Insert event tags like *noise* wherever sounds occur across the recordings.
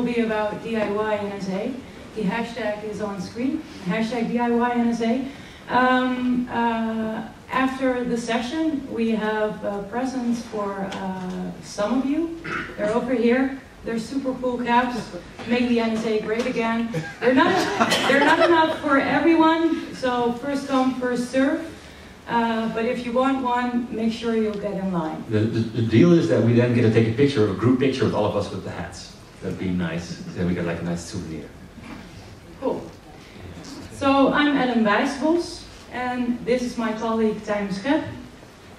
will be about DIY NSA. The hashtag is on screen, hashtag DIY NSA. Um, uh, after the session, we have uh, presents for uh, some of you. They're over here. They're super cool caps. Make the NSA great again. They're not, they're not enough for everyone, so first come, first serve. Uh, but if you want one, make sure you'll get in line. The, the, the, deal is that we then get to take a picture, a group picture with all of us with the hats. That'd be nice. Then we get like a nice souvenir. Cool. So I'm Adam Wijsbos, and this is my colleague Tijmen Schep.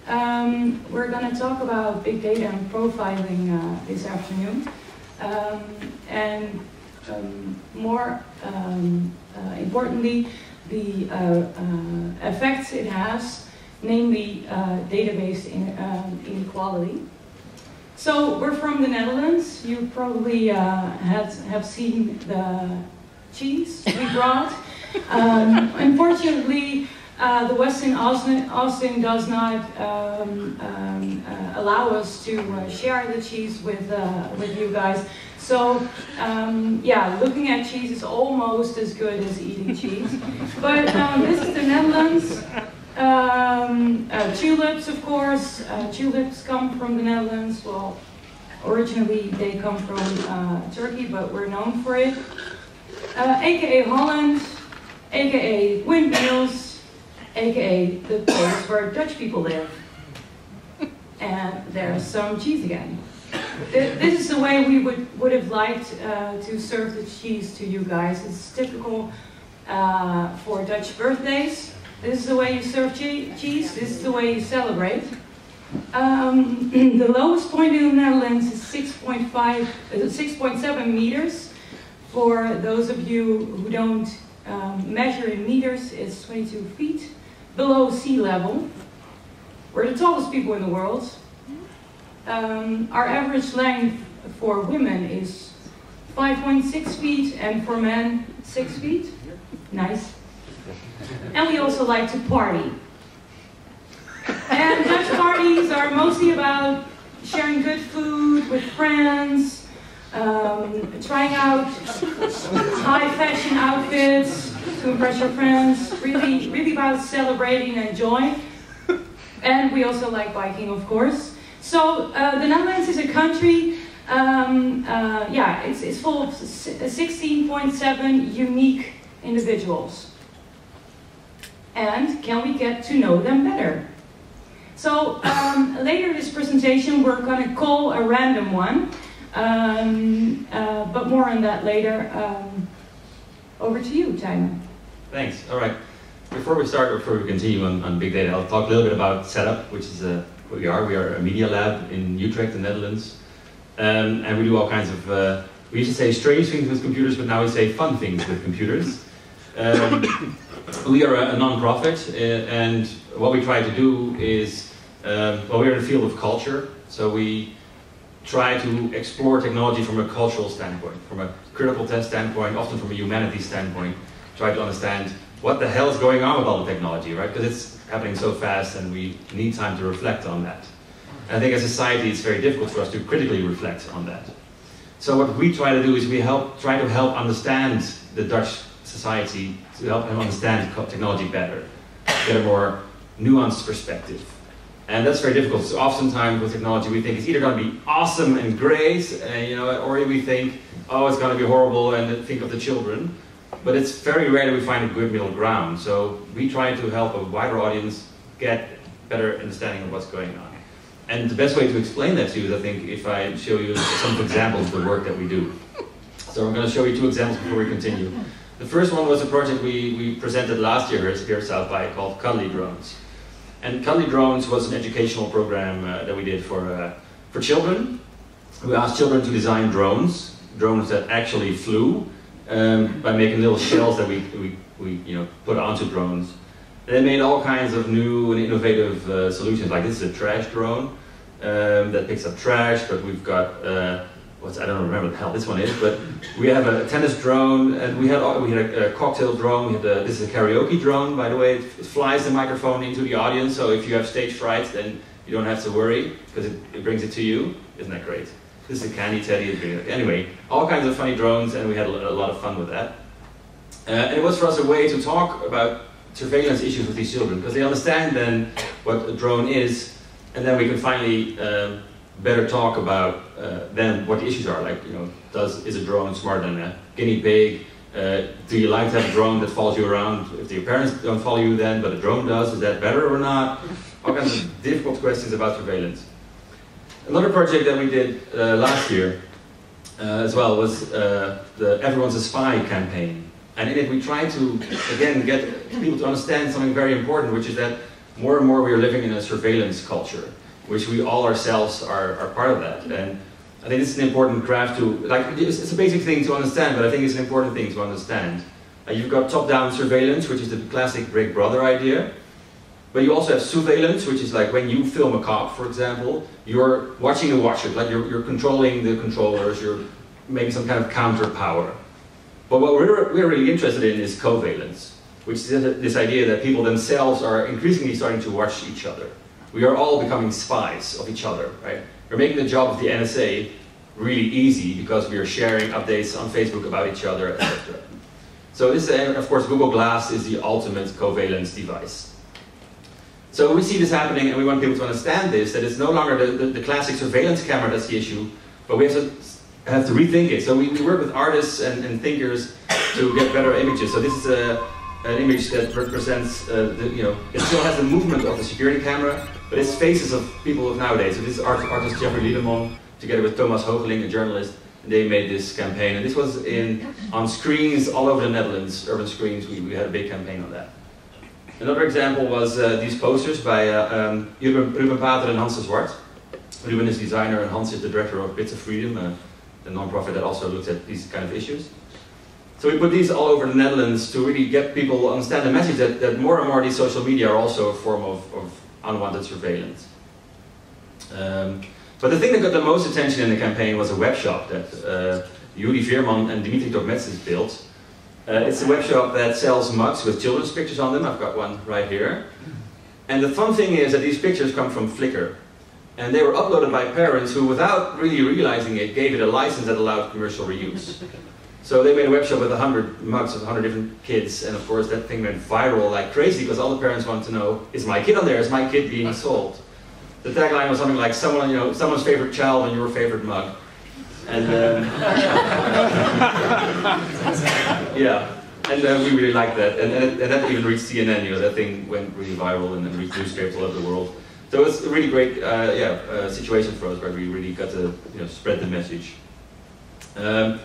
Um, we're going to talk about big data and profiling uh, this afternoon. Um, and um, more um, uh, importantly, the uh, uh, effects it has, namely uh, database in, um, inequality. So we're from the Netherlands. You probably had, have seen the cheese we *laughs* brought. Um, unfortunately, uh, the Westin Austin, Austin, does not um, um, uh, allow us to uh, share the cheese with, uh, with you guys. So, um, yeah, looking at cheese is almost as good as eating cheese. But um, this is the Netherlands. Um, uh, tulips, of course. Uh, tulips come from the Netherlands. Well, originally they come from Turkey, but we're known for it. AKA Holland, AKA windmills, aka the place where Dutch people live. And there's some cheese again. This is the way we would, would have liked uh, to serve the cheese to you guys. It's typical uh, for Dutch birthdays. This is the way you serve che cheese. This is the way you celebrate. Um, *clears throat* the lowest point in the Netherlands is 6.5, 6.7 uh, meters. For those of you who don't um, measure in meters, it's 22 feet below sea level. We're the tallest people in the world. Um, our average length for women is 5.6 feet and for men 6 feet. Nice. And we also like to party. And Dutch parties are mostly about sharing good food with friends, um, trying out high fashion outfits, to impress your friends, really, really about celebrating and joy. And we also like biking, of course. So uh, the Netherlands is a country, um, uh, yeah, it's, it's full of 16.7 unique individuals. And can we get to know them better? So um, *laughs* later in this presentation, we're going to call a random one. Um, uh, but more on that later. Um, over to you, Tijmen. Thanks. All right. Before we start, before we continue on, on big data, I'll talk a little bit about setup, which is uh, what we are. We are a media lab in Utrecht, the Netherlands. Um, and we do all kinds of, uh, we used to say strange things with computers, but now we say fun things with computers. We are a, a non-profit, uh, and what we try to do is, um, well, we're in the field of culture, so we try to explore technology from a cultural standpoint, from a critical test standpoint, often from a humanities standpoint, try to understand what the hell is going on with all the technology, right? Because it's happening so fast and we need time to reflect on that. And I think as a society it's very difficult for us to critically reflect on that. So what we try to do is we help try to help understand the Dutch society, to help them understand technology better, get a more nuanced perspective. And that's very difficult. So oftentimes with technology, we think it's either going to be awesome and great, uh, you know, or we think, oh, it's going to be horrible, and think of the children. But it's very rare that we find a good middle ground. So we try to help a wider audience get better understanding of what's going on. And the best way to explain that to you is, I think, if I show you some examples of the work that we do. So I'm going to show you two examples before we continue. The first one was a project we, we presented last year here at South by called Cuddly Drones. And Cuddly Drones was an educational program uh, that we did for, uh, for children. We asked children to design drones, drones that actually flew, um, by making little shells that we, we, we you know, put onto drones. And they made all kinds of new and innovative uh, solutions, like this is a trash drone um, that picks up trash, but we've got, uh, what's, I don't remember the hell this one is, but we have a tennis drone, and we had, we had a, a cocktail drone, we had a, this is a karaoke drone, by the way, it, it flies the microphone into the audience, so if you have stage fright, then you don't have to worry, because it, it brings it to you. Isn't that great? This is a candy teddy. Anyway, all kinds of funny drones, and we had a lot of fun with that. Uh, and it was for us a way to talk about surveillance issues with these children, because they understand then what a drone is, and then we can finally uh, better talk about uh, then what the issues are. Like, you know, does is a drone smarter than a guinea pig? Uh, do you like to have a drone that follows you around? If your parents don't follow you then, but a drone does, is that better or not? All kinds of difficult questions about surveillance. Another project that we did uh, last year uh, as well was uh, the Everyone's a Spy campaign. And in it we try to, again, get people to understand something very important, which is that more and more we are living in a surveillance culture, which we all ourselves are, are part of that. And I think this is an important graph to, like, it's, it's, a basic thing to understand, but I think it's an important thing to understand. Uh, you've got top-down surveillance, which is the classic Big Brother idea. But you also have sousveillance, which is like when you film a cop, for example, you're watching the watcher, like you're, you're controlling the controllers, you're making some kind of counter power. But what we're, we're really interested in is coveillance, which is this idea that people themselves are increasingly starting to watch each other. We are all becoming spies of each other, right? We're making the job of the NSA really easy because we are sharing updates on Facebook about each other, etc. So this, is, of course, Google Glass is the ultimate coveillance device. So we see this happening and we want people to understand this, that it's no longer the, the, the classic surveillance camera that's the issue, but we have to, have to rethink it. So we, we work with artists and, and, thinkers to get better images. So this is a, an image that represents, uh, the, you know, it still has the movement of the security camera, but it's faces of people of nowadays. So this is art, artist Geoffrey Lillemon, together with Thomas Hoogeling, a journalist, they made this campaign. And this was in on screens all over the Netherlands, urban screens, we, we had a big campaign on that. Another example was uh, these posters by uh, um, Ruben, Ruben Pater and Hans de Zwart. Ruben is designer and Hans is the director of Bits of Freedom, uh, the non-profit that also looks at these kind of issues. So we put these all over the Netherlands to really get people understand the message that, that more and more these social media are also a form of, of unwanted surveillance. Um, but the thing that got the most attention in the campaign was a web shop that uh, Yuri Veerman and Dimitri Tokmetzis built. Uh, it's a web shop that sells mugs with children's pictures on them. I've got one right here. And the fun thing is that these pictures come from Flickr. And they were uploaded by parents who, without really realizing it, gave it a license that allowed commercial reuse. So they made a web shop with 100 mugs of 100 different kids, and of course that thing went viral like crazy because all the parents want to know, is my kid on there? Is my kid being sold? The tagline was something like, someone, you know, someone's favorite child on your favorite mug. And um, *laughs* yeah, and uh, we really liked that, and, and, and, that even reached CNN. You know, that thing went really viral and then reached newspapers all over the world. So it was a really great, uh, yeah, uh, situation for us where we really got to, you know, spread the message. Um,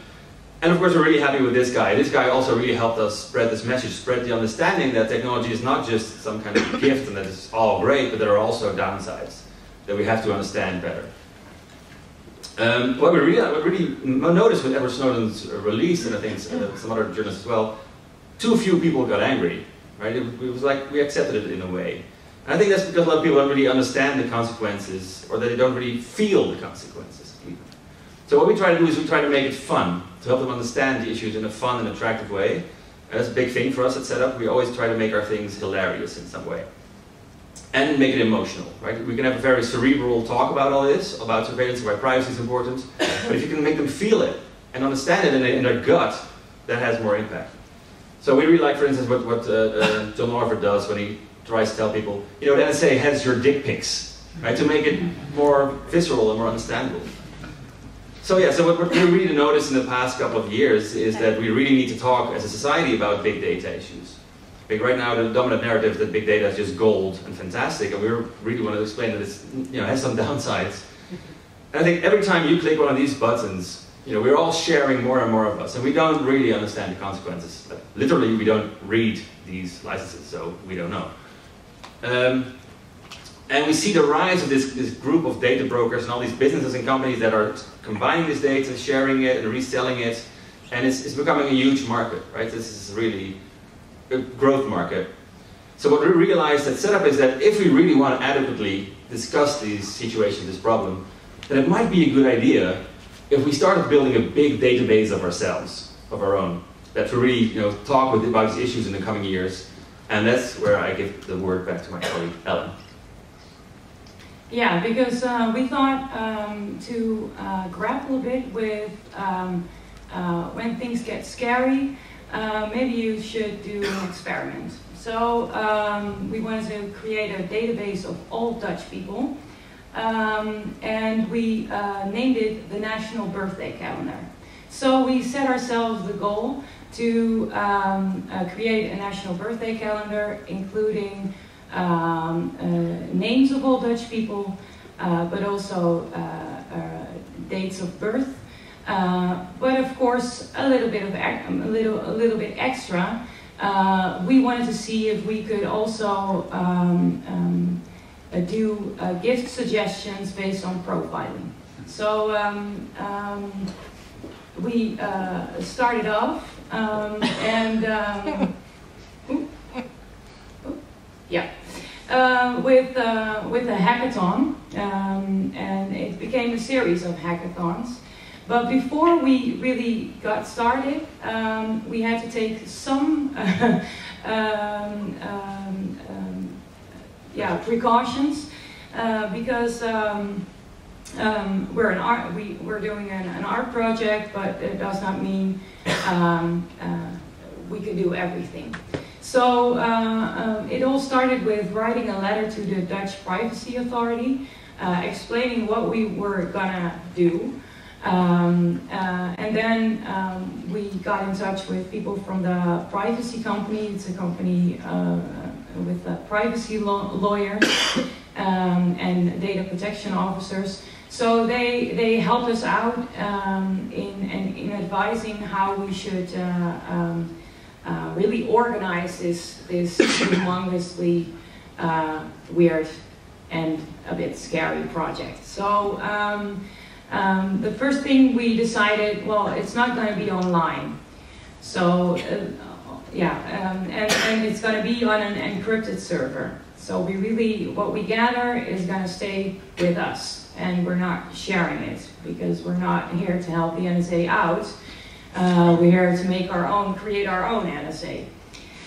and of course, we're really happy with this guy. This guy also really helped us spread this message, spread the understanding that technology is not just some kind of *coughs* gift and that it's all great, but there are also downsides that we have to understand better. Um, what we really, what really noticed with Edward Snowden's release, and I think uh, some other journalists as well, too few people got angry, right? It, it, was like we accepted it in a way. And I think that's because a lot of people don't really understand the consequences, or that they don't really feel the consequences. So what we try to do is we try to make it fun, to help them understand the issues in a fun and attractive way. And that's a big thing for us at Setup. We always try to make our things hilarious in some way and make it emotional, right? We can have a very cerebral talk about all this, about surveillance, why privacy is important, but if you can make them feel it and understand it in, in their gut, that has more impact. So we really like, for instance, what, what uh, uh, John Oliver does when he tries to tell people, you know, the NSA has your dick pics, right? To make it more visceral and more understandable. So yeah, so what we really noticed in the past couple of years is that we really need to talk as a society about big data issues. Like right now, the dominant narrative is that big data is just gold and fantastic, and we really want to explain that it you know, has some *laughs* downsides. And I think every time you click one of these buttons, you know, we're all sharing more and more of us, and we don't really understand the consequences. Like, literally, we don't read these licenses, so we don't know. Um, and we see the rise of this, this group of data brokers and all these businesses and companies that are combining this data, and sharing it, and reselling it, and it's, it's becoming a huge market, right? This is really a growth market. So what we realized at Setup is that if we really want to adequately discuss these situations, this problem, then it might be a good idea if we started building a big database of ourselves, of our own, that to really you know, talk with, about these issues in the coming years. And that's where I give the word back to my colleague, Ellen. Yeah, because uh, we thought um, to uh, grapple a bit with um, uh, when things get scary, uh, maybe you should do an experiment. So um, we wanted to create a database of all Dutch people, um, and we uh, named it the National Birthday Calendar. So we set ourselves the goal to um, uh, create a national birthday calendar, including um, uh, names of all Dutch people, uh, but also uh, uh, dates of birth. Uh, but of course, a little bit of a little a little bit extra. we wanted to see if we could also um, um, do gift suggestions based on profiling. So um, um, we started off um, and um, *laughs* yeah, uh, with uh, with a hackathon, um, and it became a series of hackathons. But before we really got started, um, we had to take some *laughs* um, um, yeah precautions uh, because. Um, we're an art, we, we're doing an, an, art project, but it does not mean um, uh, we can do everything. So uh, um, it all started with writing a letter to the Dutch Privacy Authority, uh, explaining what we were gonna do. Um, uh, and then um, we got in touch with people from the privacy company. It's a company uh, with a privacy law lawyers um, and data protection officers. So they, they helped us out um, in, in, in, advising how we should uh, um, uh, really organize this, this *coughs* humongously uh, weird and a bit scary project. So um, um the first thing we decided, well, it's not going to be online. So uh, yeah, um, and, and it's going to be on an encrypted server. So we really, what we gather is going to stay with us and we're not sharing it because we're not here to help the NSA out. Uh, we're here to make our own, create our own NSA.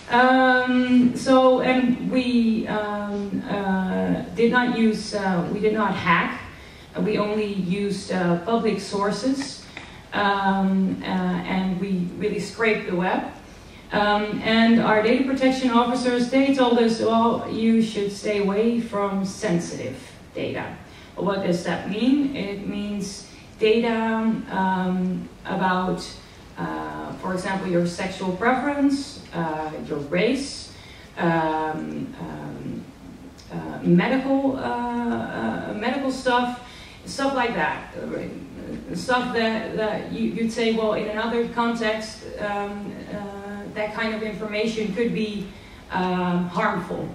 Um, so, and we um, uh, did not use, uh, we did not hack. We only used uh, public sources, um, uh, and we really scraped the web. Um, and our data protection officers, they told us, well, you should stay away from sensitive data. What does that mean? It means data um, about, uh, for example, your sexual preference, uh, your race, um, um, uh, medical uh, uh, medical stuff, stuff like that. Stuff that, that you, would say, well, in another context, um, that kind of information could be um, harmful.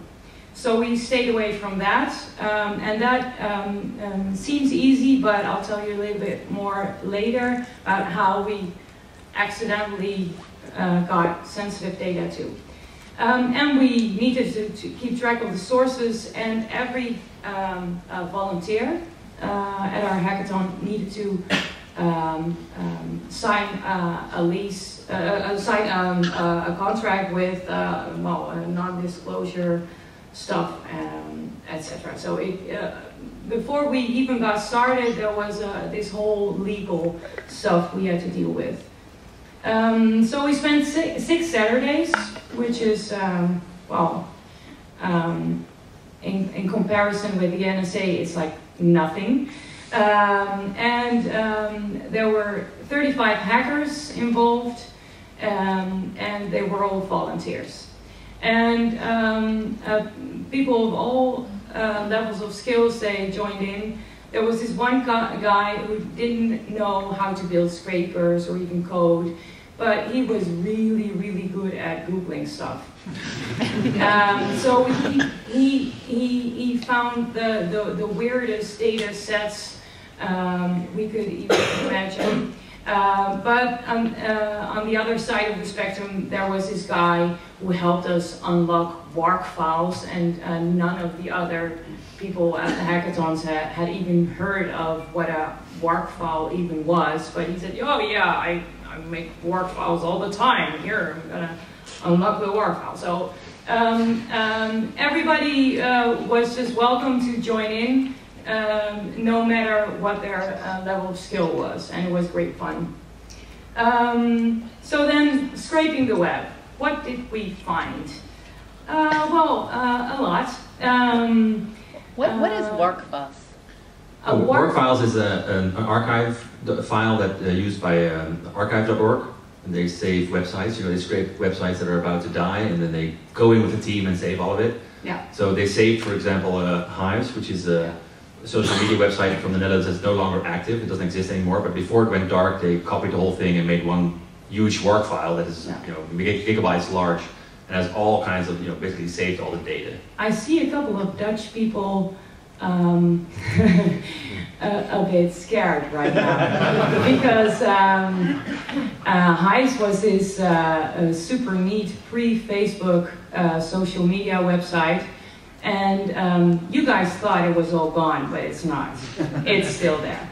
So we stayed away from that, um, and that um, um, seems easy, but I'll tell you a little bit more later about how we accidentally uh, got sensitive data too. Um, and we needed to, to, keep track of the sources, and every um, uh, volunteer uh, at our hackathon needed to um, sign uh, a lease, uh, uh, sign a contract with well, non-disclosure stuff, um, etc. So it, before we even got started, there was this whole legal stuff we had to deal with. Um, so we spent six, Saturdays, which is, um, well, um, in, in, comparison with the NSA, it's like nothing. Um, and um, there were 35 hackers involved, and they were all volunteers. And um, uh, people of all uh, levels of skills, they joined in. There was this one guy who didn't know how to build scrapers or even code, but he was really, really good at Googling stuff. um, so he, he, he, he found the, the, the weirdest data sets um, we could even imagine. Uh, but on, uh, on the other side of the spectrum, there was this guy who helped us unlock WARC files, and uh, none of the other people at the hackathons had, had even heard of what a WARC file even was. But he said, oh yeah, I, I make WARC files all the time. Here, I'm gonna unlock the WARC file. So um, um, everybody uh, was just welcome to join in um, no matter what their uh, level of skill was, and it was great fun. Um, so then, scraping the web, what did we find? Uh, well, uh, a lot. Um, what, what is uh, WARC files? a Oh, WARC- WARC files is a, an, an archive d- file that uh, used by um, archive.org. And they save websites. You know, they scrape websites that are about to die, and then they go in with a team and save all of it. Yeah. So they saved, for example, uh, Hyves, which is a social media website from the Netherlands that's no longer active. It doesn't exist anymore. But before it went dark, they copied the whole thing and made one huge WARC file that is, Yeah. you know, gig- gigabytes large and has all kinds of, you know, basically saved all the data. I see a couple of Dutch people um, *laughs* a, bit scared right now *laughs* because um, uh, Hyves was this uh, super neat pre-Facebook uh, social media website, and um, you guys thought it was all gone, but it's not. It's still there.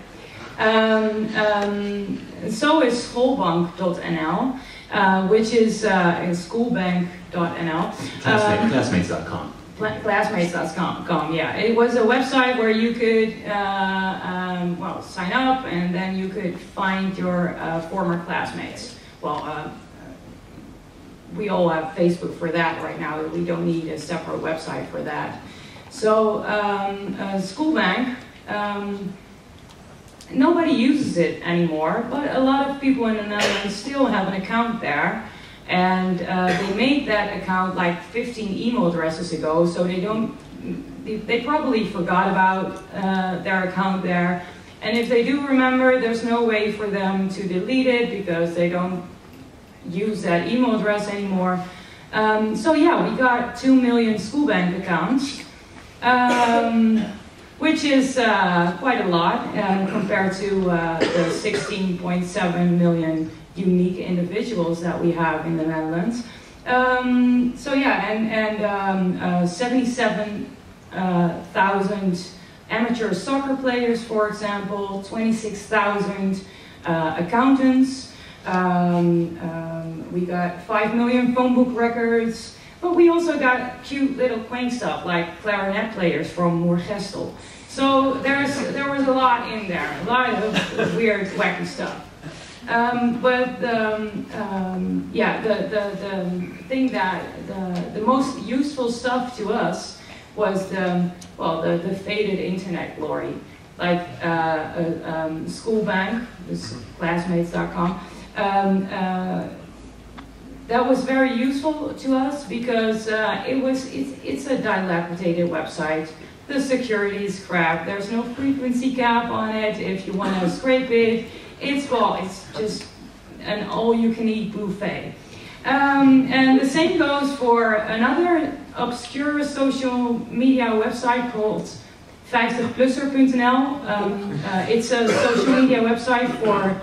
Um, um, so is schoolbank.nl, uh, which is uh, schoolbank.nl. Classmate, Um, classmates.com. Cla- Classmates.com, yeah. It was a website where you could, uh, um, well, sign up and then you could find your uh, former classmates. Well, uh, we all have Facebook for that right now. We don't need a separate website for that. So, um, uh, Schoolbank, um, nobody uses it anymore, but a lot of people in the Netherlands still have an account there. And uh, they made that account like 15 email addresses ago, so they don't, they, they probably forgot about uh, their account there. And if they do remember, there's no way for them to delete it because they don't use that email address anymore. Um, so yeah, we got 2 million Schoolbank accounts, um, which is uh, quite a lot uh, compared to uh, the 16.7 million unique individuals that we have in the Netherlands. Um, so yeah, and, and um, uh, 77,000 amateur soccer players, for example, 26,000 uh, accountants. Um, um, we got 5 million phone book records, but we also got cute little quaint stuff like clarinet players from Moergestel. So there's, there was a lot in there, a lot of weird, wacky stuff. Um, but um, um, yeah, the, the, the thing that the, the most useful stuff to us was the well the, the faded internet glory, like uh, uh, um, Schoolbank, this classmates.com. Um, uh, that was very useful to us because uh, it was it's, it's a dilapidated website. The security is crap. There's no frequency cap on it. If you want to *laughs* scrape it, it's well, it's just an all-you-can-eat buffet. Um, and the same goes for another obscure social media website called 50plusser.nl. Um, uh, it's a social media website for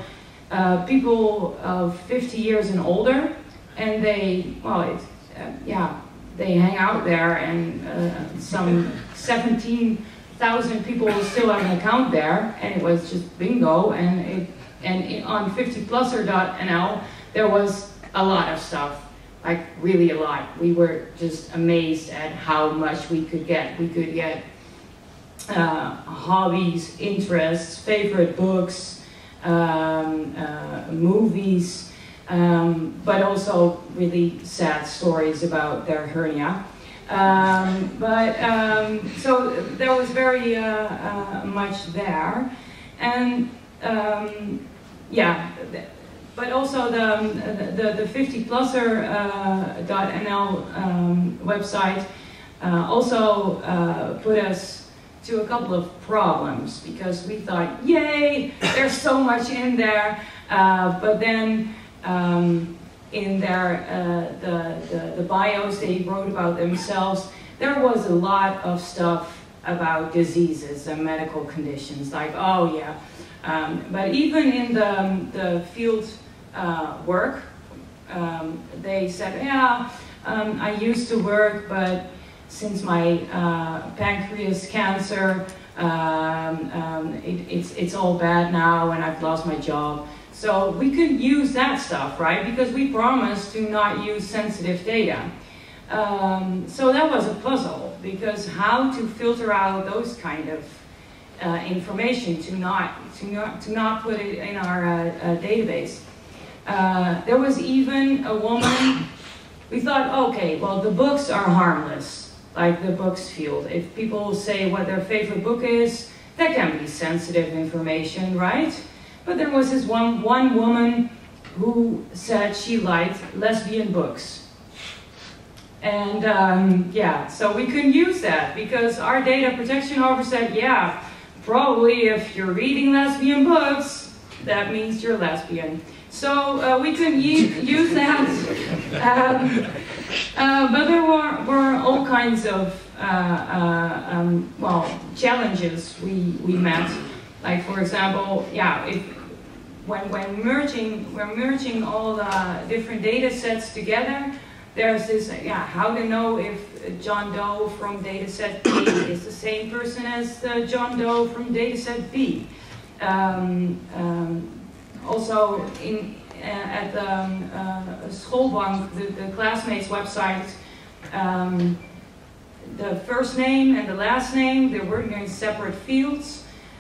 uh, people of 50 years and older, and they, well, it's, uh, yeah, they hang out there, and uh, some 17,000 people still have an account there, and it was just bingo, and it, and it, on 50plusser.nl there was a lot of stuff, like really a lot. We were just amazed at how much we could get. We could get uh, hobbies, interests, favorite books, um, uh, movies, um, but also really sad stories about their hernia. Um, but um, so there was very uh, uh, much there, and um, yeah, but also the um, the, the 50plusser.nl um, website uh, also uh, put us to a couple of problems because we thought, yay, there's so much in there, uh, but then um, in their uh, the, the the bios they wrote about themselves, there was a lot of stuff about diseases and medical conditions, like oh yeah, um, but even in the um, the field uh, work, um, they said yeah, um, I used to work, but since my uh, pancreas cancer, um, um, it, it's, it's all bad now and I've lost my job. So we could use that stuff, right? Because we promised to not use sensitive data. Um, so that was a puzzle because how to filter out those kind of uh, information to not to not to not put it in our uh, uh, database. Uh, there was even a woman. We thought, okay, well the books are harmless, like the books field. If people say what their favorite book is, that can be sensitive information, right? But there was this one one woman who said she liked lesbian books. And um, yeah, so we couldn't use that because our data protection officer said, yeah, probably if you're reading lesbian books, that means you're lesbian. So uh, we couldn't use that. Um, uh, but there were, were all kinds of, uh, uh, um, well, challenges we, we met. Like for example, yeah, if, when, when merging, we're merging all the different data sets together, there's this, yeah, how to know if John Doe from dataset A is the same person as uh, John Doe from dataset B. Um, um, also, in, uh, at the um, uh, Schoolbank, the, the classmates website, um, the first name and the last name, they're were in separate fields,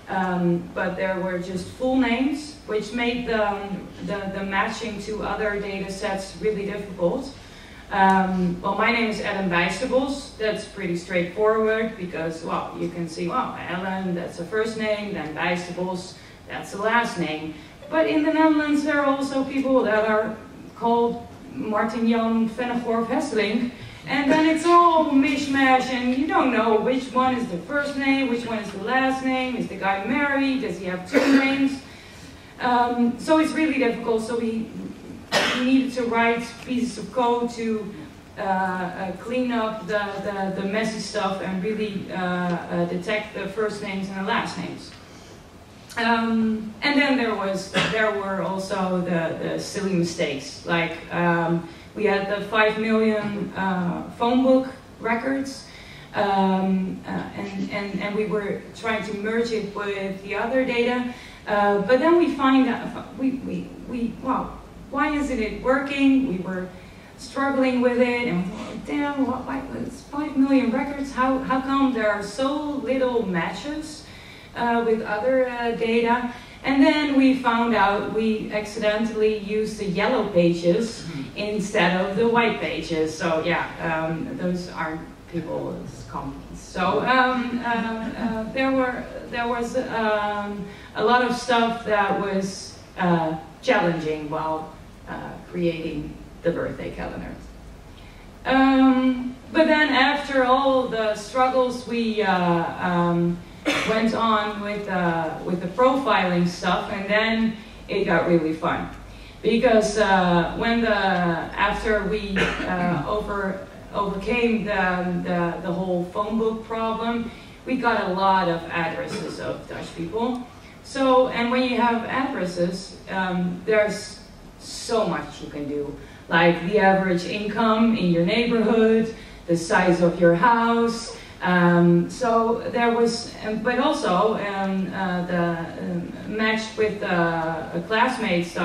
um, but there were just full names, which made the, um, the, the matching to other data sets really difficult. Um, well, my name is Ellen Bijsterbos. That's pretty straightforward because, well, you can see, well, Ellen, that's the first name, then Bijsterbos, that's the last name. But in the Netherlands, there are also people that are called Martin Jan Vennegoor Hesselink. And then it's all mishmash, and you don't know which one is the first name, which one is the last name. Is the guy married? Does he have two names? Um, so it's really difficult. So we we needed to write pieces of code to uh, uh, clean up the, the, the, messy stuff and really uh, uh, detect the first names and the last names. Um, and then there was there were also the, the silly mistakes like um, we had the five million uh, phone book records um, uh, and, and, and we were trying to merge it with the other data but then we find out we, we, we well why isn't it working? We were struggling with it and damn, what, why, it's five million records. How, how come there are so little matches uh, with other uh, data? And then we found out we accidentally used the yellow pages instead of the white pages. So yeah, um, those aren't people's companies. So um, uh, uh, there were there was um, a lot of stuff that was uh, challenging while uh, creating the birthday calendar. Um, but then after all the struggles, we uh, um, went on with, uh, with the profiling stuff and then it got really fun. Because uh, when the, after we uh, over, overcame the, the, the whole phone book problem, we got a lot of addresses of Dutch people. So, and when you have addresses, um, there's so much you can do. Like the average income in your neighborhood, the size of your house. Um, so there was, um, but also um, uh, the um, matched with uh, classmates.nl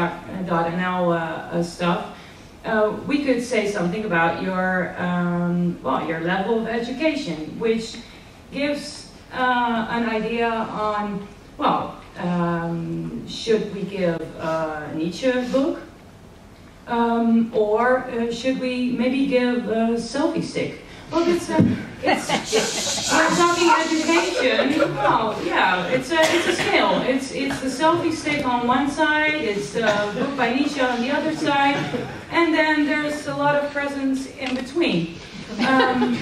uh, uh, stuff. Uh, we could say something about your um, well your level of education, which gives uh, an idea on well um, should we give a Nietzsche book or uh, should we maybe give a selfie stick? Well, it's, a, it's we're talking education. Well, yeah, it's a it's a scale. It's it's the selfie stick on one side, it's the book by Nietzsche on the other side, and then there's a lot of presents in between. Um,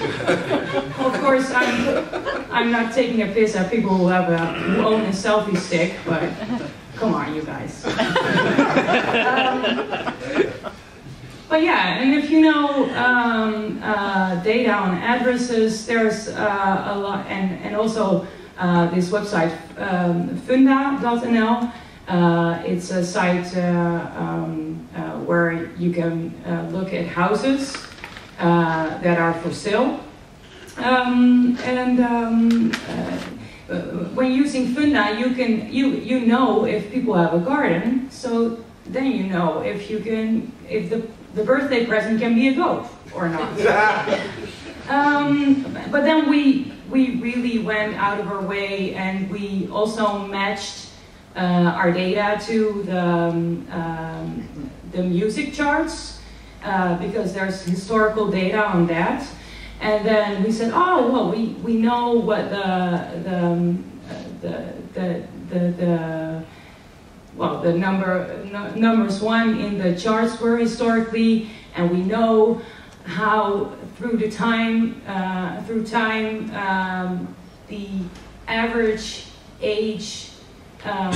of course, I'm I'm not taking a piss at people who have a who own a selfie stick, but come on, you guys. *laughs* um, but yeah, and if you know um, uh, data on addresses, there's uh, a lot, and, and also uh, this website, um, funda.nl. Uh, it's a site uh, um, uh, where you can look at houses that are for sale. Um, and um, when using Funda, you can you you know if people have a garden, so then you know if you can if the the birthday present can be a goat or not. *laughs* um, but then we we really went out of our way and we also matched uh, our data to the, um, um, the music charts uh, because there's historical data on that. And then we said, oh, well, we, we know what the, the, um, uh, the, the, the, the well, the number numbers one in the charts were historically, and we know how through the time uh, through time um, the average age um,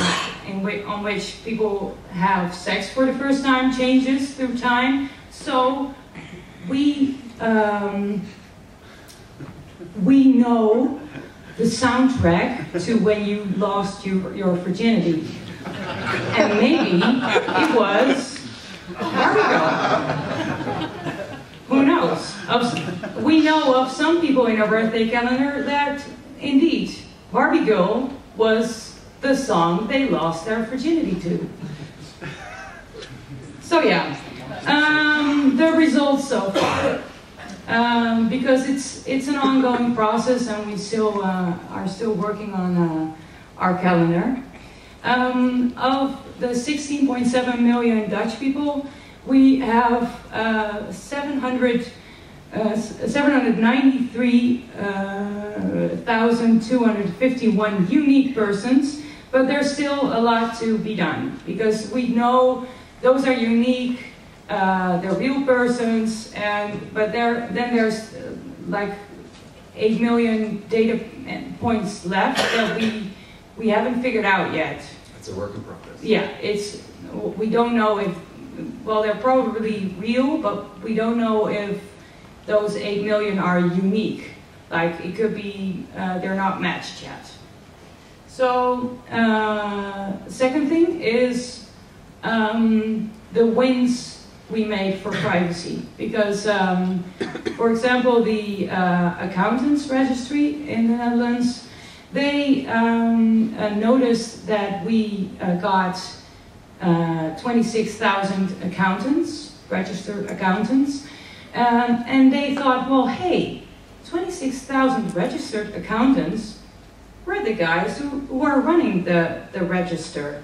which, on which people have sex for the first time changes through time. So we um, we know the soundtrack to when you lost your, your virginity. And maybe it was Barbie Girl. Who knows? Of, we know of some people in our birthday calendar that indeed Barbie Girl was the song they lost their virginity to. So yeah, um, the results so far. Um, because it's it's an ongoing process and we still uh, are still working on uh, our calendar. Um, of the 16.7 million Dutch people, we have uh, 700, uh, 793,251 uh, unique persons, but there's still a lot to be done because we know those are unique, uh, they're real persons, and but there then there's uh, like 8 million data points left that we we haven't figured out yet. It's a work in progress. Yeah, it's we don't know if well they're probably real, but we don't know if those eight million are unique. Like it could be uh, they're not matched yet. So uh, second thing is um, the wins we made for privacy because, um, for example, the uh, accountants registry in the Netherlands they um, uh, noticed that we uh, got uh, 26,000 accountants, registered accountants, um, and they thought, well, hey, 26,000 registered accountants, we're the guys who, who are running the, the register.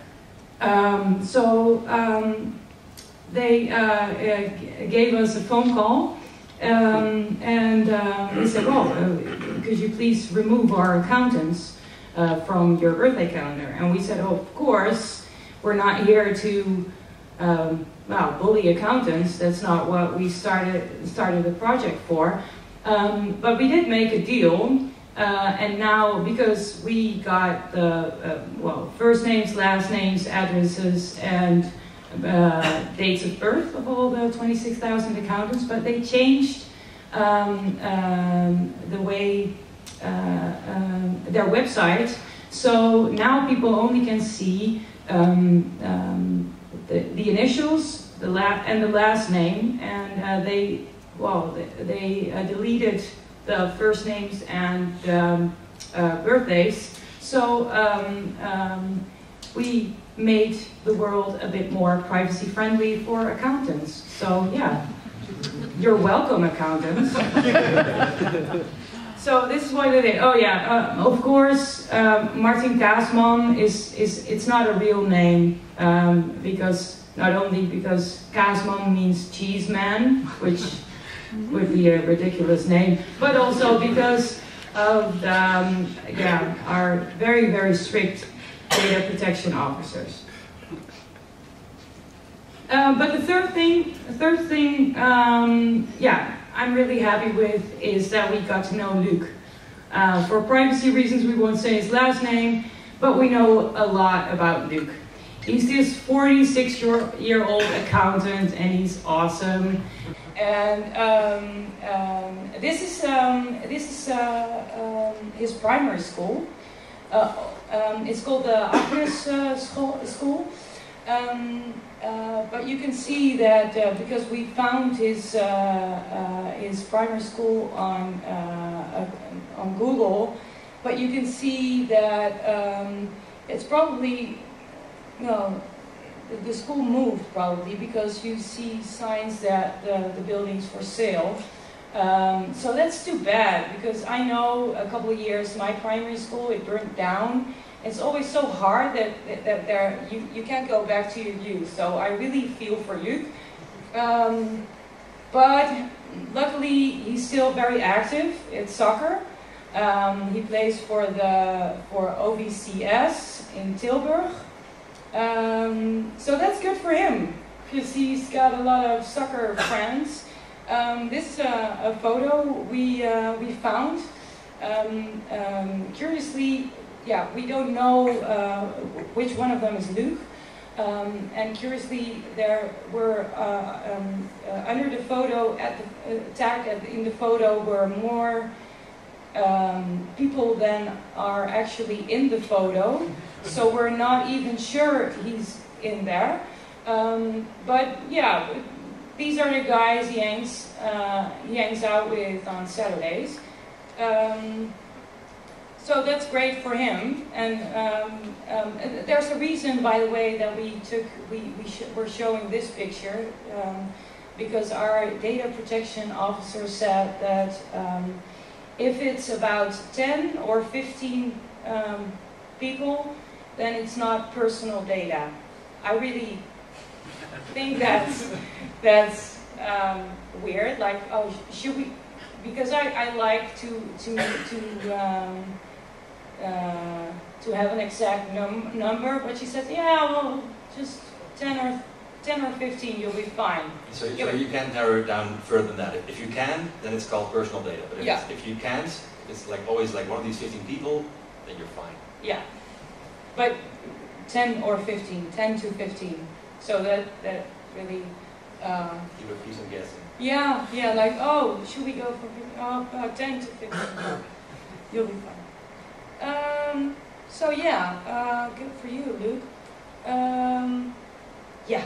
Um, so um, they uh, uh, gave us a phone call um, and uh, we said, well, uh, could you please remove our accountants uh, from your birthday calendar? And we said, oh, of course, we're not here to, um, well, bully accountants. That's not what we started, started the project for. Um, but we did make a deal. Uh, and now, because we got the, uh, well, first names, last names, addresses, and uh, dates of birth of all the 26,000 accountants, but they changed um, um, the way uh, um, their website. So now people only can see um, um, the, the, initials, the la- and the last name, and uh, they well they, they uh, deleted the first names and um, uh, birthdays. So we made the world a bit more privacy friendly for accountants. So yeah, you're welcome, accountants. *laughs* so this is what they did. Oh yeah, uh, of course, um, Martin Kaasman is, is, it's not a real name um, because, not only because Kaasman means cheese man, which would be a ridiculous name, but also because of um, yeah, our very, very strict data protection officers. Uh, but the third thing, the third thing, um, yeah, I'm really happy with is that we got to know Luke. Uh, for privacy reasons, we won't say his last name, but we know a lot about Luke. He's this 46 year, year old accountant and he's awesome. And um, um, this is, um, this is uh, um, his primary school. Uh, um, it's called the Agnes School. Uh, but you can see that uh, because we found his uh, uh his primary school on uh, on Google, but you can see that um, it's probably no, the school moved probably because you see signs that the, the building's for sale. Um, so that's too bad because I know a couple of years my primary school it burned down. It's always so hard that that, that you, you can't go back to your youth. So I really feel for Luc. Um, but luckily he's still very active in soccer. Um, he plays for the for OVCS in Tilburg. Um, so that's good for him because he's got a lot of soccer friends. Um, this is a, a photo we uh, we found. Um, um, curiously, yeah, we don't know uh, which one of them is Luke. Um, and curiously, there were uh, um, uh, under the photo at the tag at, in the photo were more um, people than are actually in the photo. So we're not even sure if he's in there. Um, but yeah, these are the guys he hangs uh, he hangs out with on Saturdays. Um, so that's great for him. And, um, um, there's a reason, by the way, that we took we we sh were showing this picture um, because our data protection officer said that um, if it's about 10 or 15 um, people, then it's not personal data. I really think that's *laughs* that's um, weird. Like, oh, should we? Because I, I like to to to um, uh, to have an exact num number, but she said, yeah, well, just ten or ten or fifteen, you'll be fine. So, so you can't narrow it down further than that. If you can, then it's called personal data. But if, Yeah. if you can't, it's like always like one of these 15 people, then you're fine. Yeah, but 10 or 15, 10 to 15. So that that really, uh, Keep a piece of guessing. yeah, yeah, like oh, should we go for oh, about 10 to 15? *coughs* You'll be fine. Um, so yeah, uh, good for you, Luke. Um, yeah,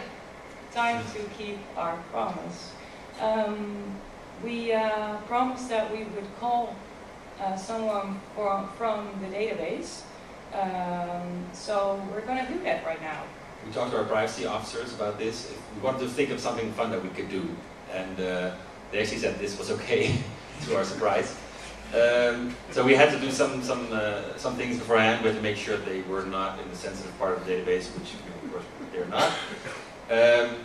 time to keep our promise. Um, we uh, promised that we would call uh, someone from, from the database. Um, so we're going to do that right now. We talked to our privacy officers about this. We wanted to think of something fun that we could do, and uh, they actually said this was okay, *laughs* to our surprise. Um, so we had to do some some uh, some things beforehand. We had to make sure they were not in the sensitive part of the database, which you know, of course they're not. Um,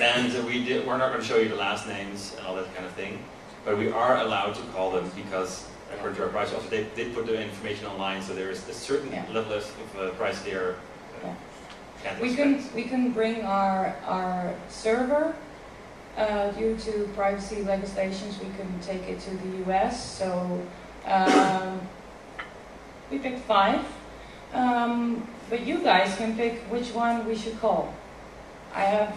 and we did, we're not going to show you the last names and all that kind of thing, but we are allowed to call them because according to our privacy officer, they did put the information online, so there is a certain Yeah. level of uh, privacy there. Yeah. We can we can bring our our server uh, due to privacy legislations. We couldn't take it to the U.S. So um, we picked five. Um, but you guys can pick which one we should call. I have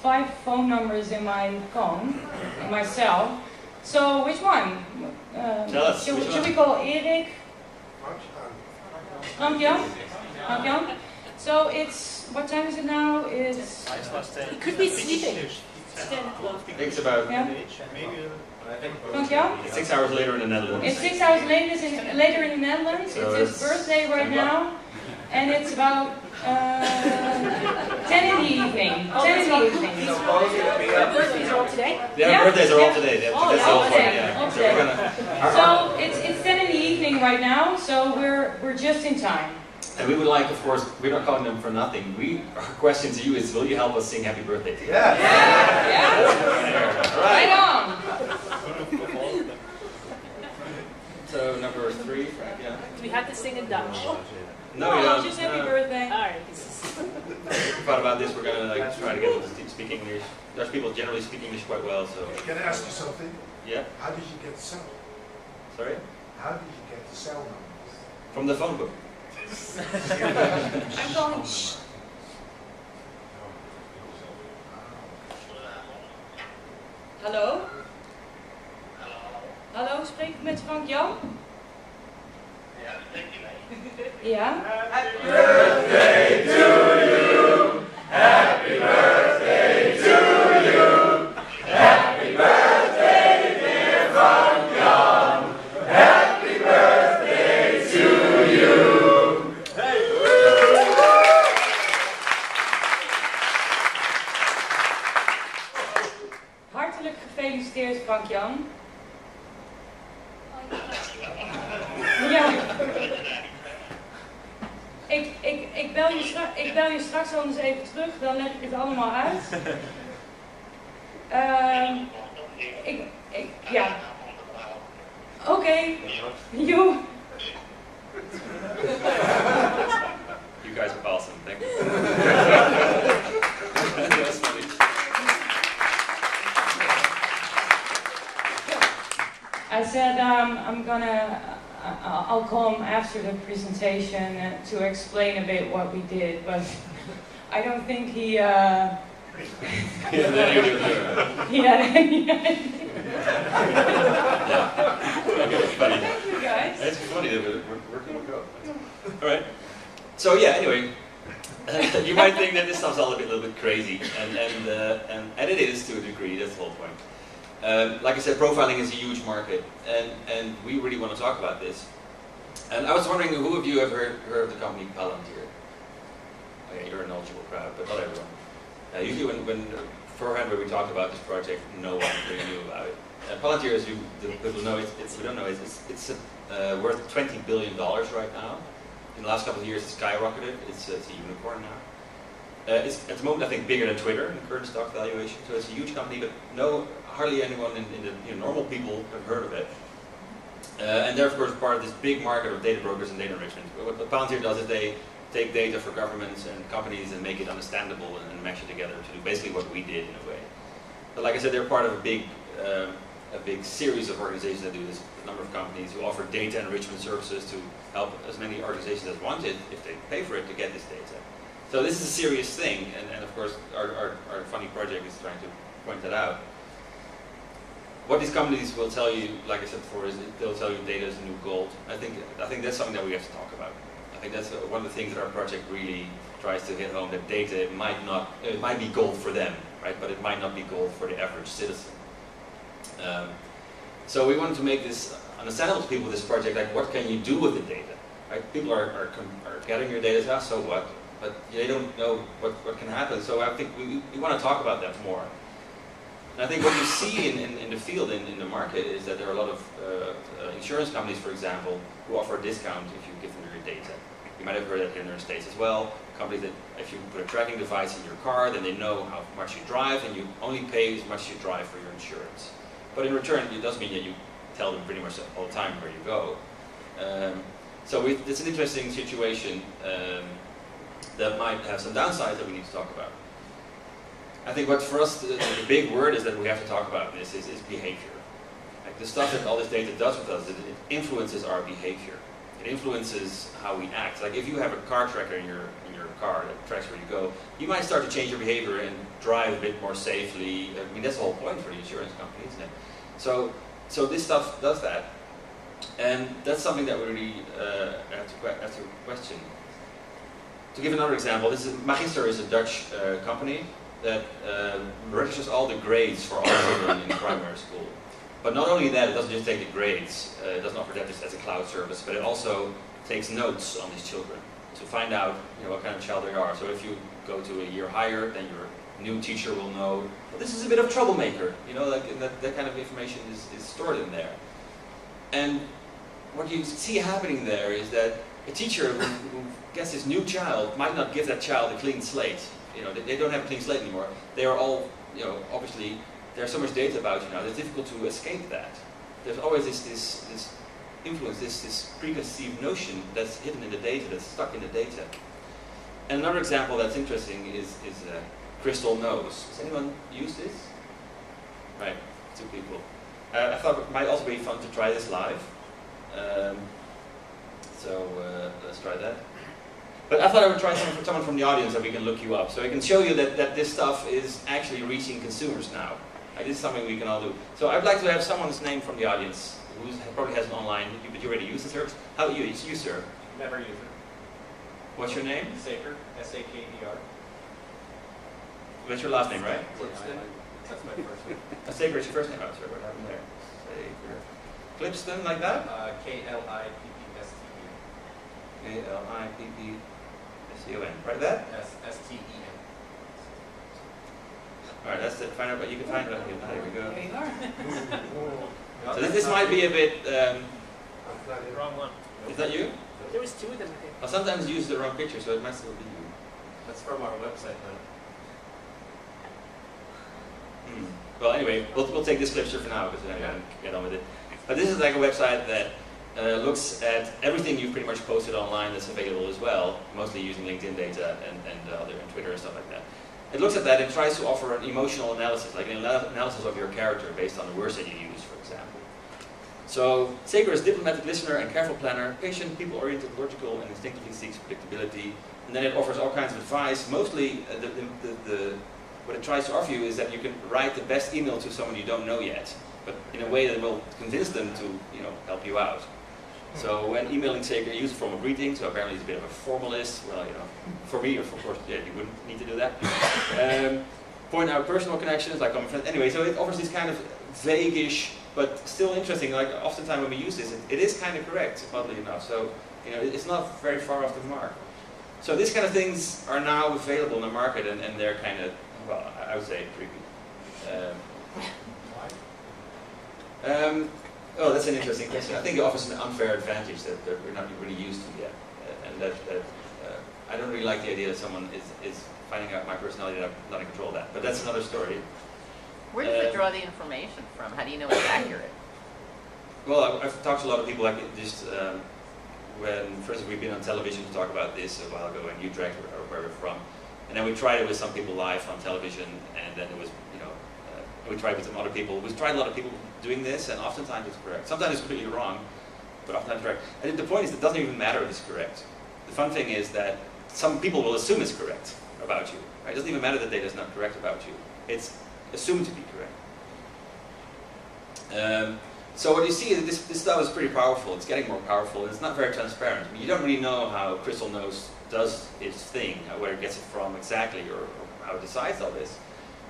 five phone numbers in my phone, in my cell. So which one? Um, Tell us, Should, which should one? we call Erik? Frank Jan? Frank So it's, what time is it now? It's, He could be sleeping. It's about yeah, Frank Jan? it's six hours later in the Netherlands. It's six hours later in, later in the Netherlands. So it's his it's birthday right now. And it's about uh, *laughs* 10 in the evening. 10 in the evening. Our birthdays are all today. Yeah, Yeah, our birthdays are all yeah. today. That's, Oh, that's yeah, the whole all point. day, Yeah. all So day. we're gonna, our- our- So it's, it's 10 in the evening right now, so we're, we're just in time. And we would like, of course, we're not calling them for nothing. We our question to you is, will you help us sing Happy Birthday to you? Yeah? All Right right. on. So number three, Frank. Yeah. Do we have to sing in Dutch? All No, we Oh, don't. just happy No. birthday. All right. We thought about this. We're gonna like try to get them to speak English. Dutch people generally speak English quite well, so Can I ask you something? yeah. How did you get the cell? Sorry. How did you get the cell number? From the phone book. I'm going, shh. Hallo? Hallo, spreek ik met Frank Jan? Ja? Hartelijk gefeliciteerd Frank Jan. Ik bel je straks eens even terug, dan leg ik het allemaal uit. Ehm, ik, ik, ja. Oké, joe. You guys are awesome. Thank you. I said um, I'm gonna, uh, I'll come after the presentation to explain a bit what we did, but I don't think he, uh, Yeah, then you do it. he had any idea. Okay, funny. Thank you guys. It's funny that we're with go. All right. So yeah. Anyway, *laughs* you might think that this sounds all a bit, a little bit crazy, and and, uh, and and it is to a degree. That's the whole point. Um, like I said, profiling is a huge market, and and we really want to talk about this. And I was wondering, who of you have heard, heard of the company Palantir? Okay, you're a knowledgeable crowd, but not everyone. Uh, usually, when when beforehand when we talked about this project, no one really knew about it. Uh, Palantir, as you the people know, it's, it's we don't know, it's it's, uh, worth 20 billion dollars right now. In the last couple of years, it's skyrocketed. It's, it's a unicorn now. Uh, it's at the moment, I think, bigger than Twitter in current stock valuation. So it's a huge company, but no, hardly anyone in, in the you know, normal people have heard of it. Uh, and they're of course part of this big market of data brokers and data enrichment. What, what Palantir does is they take data for governments and companies and make it understandable and, and mesh it together to do basically what we did in a way. But like I said, they're part of a big, um, a big series of organizations that do this. A number of companies who offer data enrichment services to help as many organizations as wanted, if they pay for it, to get this data. So this is a serious thing, and, and of course our, our, our funny project is trying to point that out. What these companies will tell you, like I said before, is they'll tell you data is new gold. I think I think that's something that we have to talk about. I think that's one of the things that our project really tries to hit home. That data might not, it might be gold for them, right? But it might not be gold for the average citizen. Um, so we wanted to make this understandable to people. This project, like, what can you do with the data? Right? People are are, are gathering your data. So what? But they don't know what, what can happen. So I think we, we want to talk about that more. And I think what you see in, in, in the field, in, in the market, is that there are a lot of uh, uh, insurance companies, for example, who offer a discount if you give them your data. You might have heard that in the United States as well. Companies that if you put a tracking device in your car, then they know how much you drive, and you only pay as much as you drive for your insurance. But in return, it does mean that you tell them pretty much all the time where you go. Um, so it's an interesting situation um, that might have some downsides that we need to talk about. I think what for us, the, the big word is that we have to talk about this is, is behavior. Like the stuff that all this data does with us, it, it influences our behavior. It influences how we act. Like if you have a car tracker in your in your car that tracks where you go, you might start to change your behavior and drive a bit more safely. I mean that's the whole point for the insurance company, isn't it? So so this stuff does that, and that's something that we really uh, have to have to question. To give another example, this is Magister is a Dutch uh, company that uh, registers all the grades for all children in *coughs* primary school. But not only that, it doesn't just take the grades, uh, it doesn't offer that just as a cloud service, but it also takes notes on these children to find out you know, what kind of child they are. So if you go to a year higher, then your new teacher will know, well, this is a bit of troublemaker, you know, like, that, that kind of information is, is stored in there. And what you see happening there is that a teacher who, who gets his new child might not give that child a clean slate. You know, they, they don't have clean slate anymore. They are all, you know, obviously there's so much data about you now. It's difficult to escape that. There's always this this, this influence, this this preconceived notion that's hidden in the data, that's stuck in the data. And another example that's interesting is is uh, Crystal Knows. Has anyone used this? Right, two people. Uh, I thought it might also be fun to try this live. Um, so uh, let's try that. But I thought I would try someone, someone from the audience that we can look you up. So I can show you that, that this stuff is actually reaching consumers now. Like, this is something we can all do. So I'd like to have someone's name from the audience who probably has an online, but you already use the service. How about you, it's you, sir. Never use it. What's your name? Saker, S-A-K-E-R. What's your last name, right? Clipston. That's my first name. *laughs* Saker is your first name. Oh, sorry, what happened there? Saker. Clipston, like that? Uh, K-L-I-P-P-S-T-E-N. A-L-I-P-P-S-C-O-N. Right that? S- S-T-E-N. Alright, that's it. Find out what you can find. Right here. There we go. There you are. *laughs* So this, this might be a bit, um, Wrong one. is that you? There was two of them, I think. I sometimes use the wrong picture, so it might still be you. That's from our website, then. Hmm. Well, anyway, we'll, we'll take this clip for now because then I can get on with it. But this is like a website that uh, looks at everything you've pretty much posted online that's available as well, mostly using LinkedIn data and, and uh, other and Twitter and stuff like that. It looks at that and tries to offer an emotional analysis, like an analysis of your character based on the words that you use, for example. So, Sager is diplomatic listener and careful planner, patient, people-oriented, logical, and instinctively seeks predictability. And then it offers all kinds of advice. Mostly, uh, the, the, the, what it tries to offer you is that you can write the best email to someone you don't know yet, but in a way that will convince them to, you know, help you out. So when emailing Sager, use a formal greeting, so apparently he's a bit of a formalist. Well, you know, for me, of course, yeah, you wouldn't need to do that. *laughs* Um, point out personal connections, like common friends. Anyway, so it offers this kind of vaguish, but still interesting. Like oftentimes when we use this, it, it is kind of correct, oddly enough. So you know, it's not very far off the mark. So these kind of things are now available in the market, and, and they're kind of, well, I- I would say creepy. Um, um, oh, that's an interesting question. I think it offers an unfair advantage that, that we're not really used to yet, uh, and that, that uh, I don't really like the idea that someone is, is finding out my personality and I'm not in control of that. But that's another story. Where does it Uh, draw the information from? How do you know it's accurate? Well, I've, talked to a lot of people, like just um, when, instance, we've been on television to talk about this a while ago in Utrecht, or where we're from, and then we tried it with some people live on television, and then it was, you we tried with some other people. We've tried a lot of people doing this, and oftentimes it's correct. Sometimes it's completely wrong, but oftentimes correct. And the point is, it doesn't even matter if it's correct. The fun thing is that some people will assume it's correct about you. Right? It doesn't even matter that data is not correct about you. It's assumed to be correct. Um, so what you see is this, this stuff is pretty powerful. It's getting more powerful, and it's not very transparent. I mean, you don't really know how Crystal Knows does its thing, uh, where it gets it from exactly, or, or how it decides all this.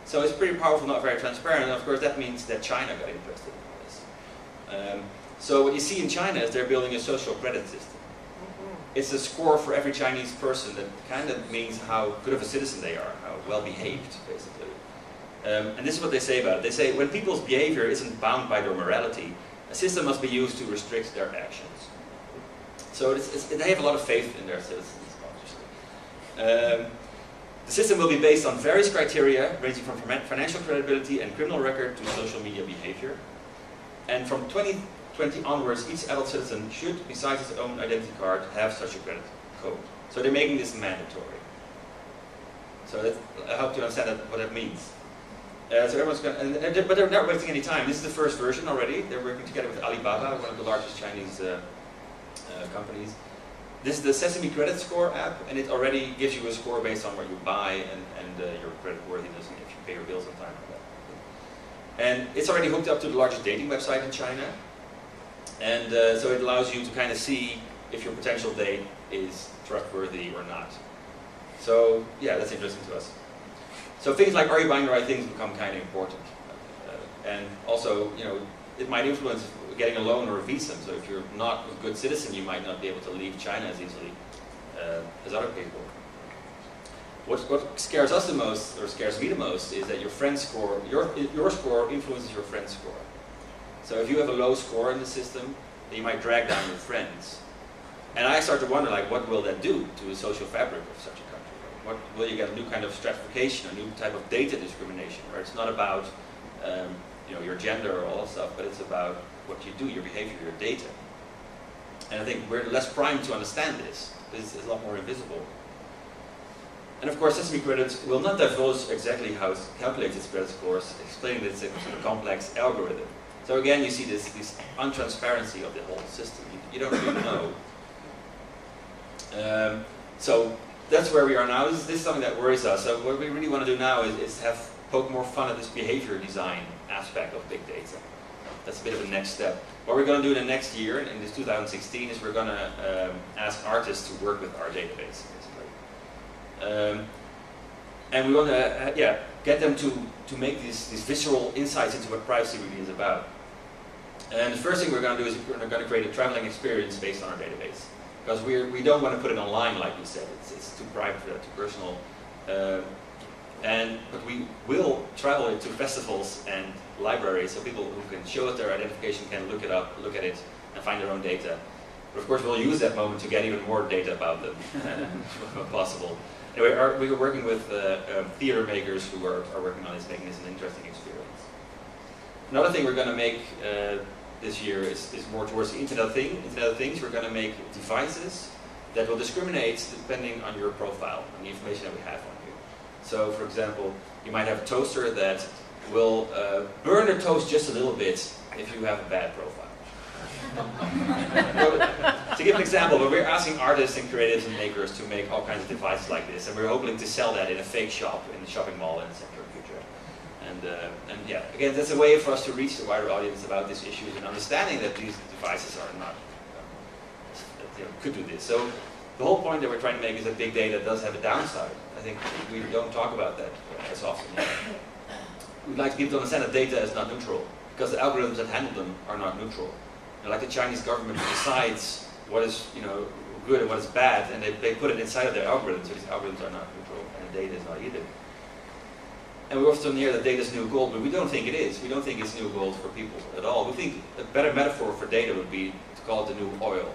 So it's pretty powerful, not very transparent, and of course that means that China got interested in all this. Um, so what you see in China is they're building a social credit system. It's a score for every Chinese person that kind of means how good of a citizen they are, how well behaved, basically. Um, and this is what they say about it. They say when people's behavior isn't bound by their morality, a system must be used to restrict their actions. So it's, it's, they have a lot of faith in their citizens, obviously. Um, the system will be based on various criteria ranging from financial credibility and criminal record to social media behavior. And from 2020 onwards, each adult citizen should, besides his own identity card, have such a credit code. So they're making this mandatory. So that, I hope you understand that, what that means. Uh, so everyone's going, and, but they're not wasting any time. This is the first version already. They're working together with Alibaba, one of the largest Chinese uh, uh, companies. This is the Sesame Credit Score app, and it already gives you a score based on what you buy and, and uh, your credit worthiness and if you pay your bills on time. And it's already hooked up to the largest dating website in China. And uh, so it allows you to kind of see if your potential date is trustworthy or not. So yeah, that's interesting to us. So things like are you buying the right things become kind of important. Uh, and also, you know, it might influence getting a loan or a visa. So if you're not a good citizen, you might not be able to leave China as easily uh, as other people. What, what scares us the most, or scares me the most, is that your friend score, your, your score influences your friend's score. So if you have a low score in the system, then you might drag down your friends. And I start to wonder, like, what will that do to the social fabric of such a country? What will you get a new kind of stratification, a new type of data discrimination, where it's not about, um, you know, your gender or all that stuff, but it's about what you do, your behavior, your data. And I think we're less primed to understand this. This is a lot more invisible. And of course, Sesame Credit will not divulge exactly how it calculates its credit scores, explaining that it's a complex algorithm. So again, you see this, this untransparency of the whole system. You, you don't really know. Um, so that's where we are now. This is, this is something that worries us. So what we really want to do now is, is have poke more fun at this behavior design aspect of big data. That's a bit of a next step. What we're going to do in the next year, in this 2016, is we're going to um, ask artists to work with our database, basically. Um, and we want to, uh, yeah, get them to, to make these, these visceral insights into what privacy really is about. And the first thing we're going to do is we're going to create a traveling experience based on our database. Because we're, we don't want to put it online, like you said. It's, it's too private, uh, too personal. Um, and, but we will travel it to festivals and libraries so people who can show us their identification can look it up, look at it, and find their own data. But of course, we'll use that moment to get even more data about them, *laughs* if possible. Anyway, our, we are working with uh, um, theater makers who are, are working on this, making this an interesting experience. Another thing we're going to make uh, this year is, is more towards the Internet of, thing, Internet of Things. We're going to make devices that will discriminate depending on your profile and the information that we have on. So, for example, you might have a toaster that will uh, burn the toast just a little bit if you have a bad profile. *laughs* to give an example, but we're asking artists and creatives and makers to make all kinds of devices like this, and we're hoping to sell that in a fake shop in the shopping mall in the center of future. And, uh, and yeah, again, that's a way for us to reach the wider audience about these issues and understanding that these devices are not, you know, could do this. So the whole point that we're trying to make is that big data does have a downside. I think we don't talk about that as often. We'd like people to understand that data is not neutral, because the algorithms that handle them are not neutral. And like the Chinese government decides what is you know good and what is bad, and they, they put it inside of their algorithms, so these algorithms are not neutral, and the data is not either. And we often hear that data is new gold, but we don't think it is. We don't think it's new gold for people at all. We think a better metaphor for data would be to call it the new oil.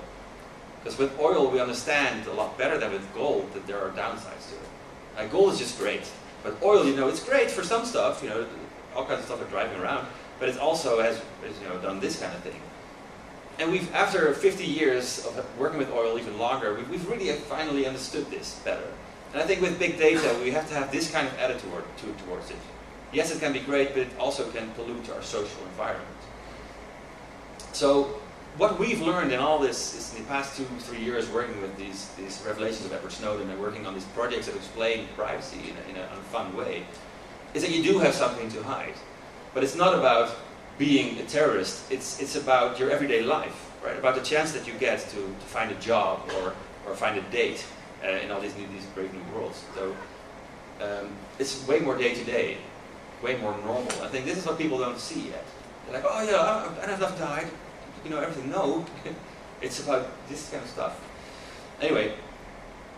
Because with oil, we understand a lot better than with gold that there are downsides to it. Uh, gold is just great. But oil, you know, it's great for some stuff, you know, all kinds of stuff are driving around, but it also has, has, you know, done this kind of thing. And we've, after 50 years of working with oil, even longer, we've, we've really finally understood this better. And I think with big data, we have to have this kind of attitude to, towards it. Yes, it can be great, but it also can pollute our social environment. So what we've learned in all this is in the past two, three years working with these, these revelations of Edward Snowden and working on these projects that explain privacy in a, in a fun way, is that you do have something to hide. But it's not about being a terrorist, it's, it's about your everyday life, right? About the chance that you get to, to find a job or, or find a date uh, in all these, new, these brave new worlds. So um, it's way more day to day, way more normal. I think this is what people don't see yet. They're like, oh yeah, I have enough to you know everything. No, *laughs* it's about this kind of stuff. Anyway,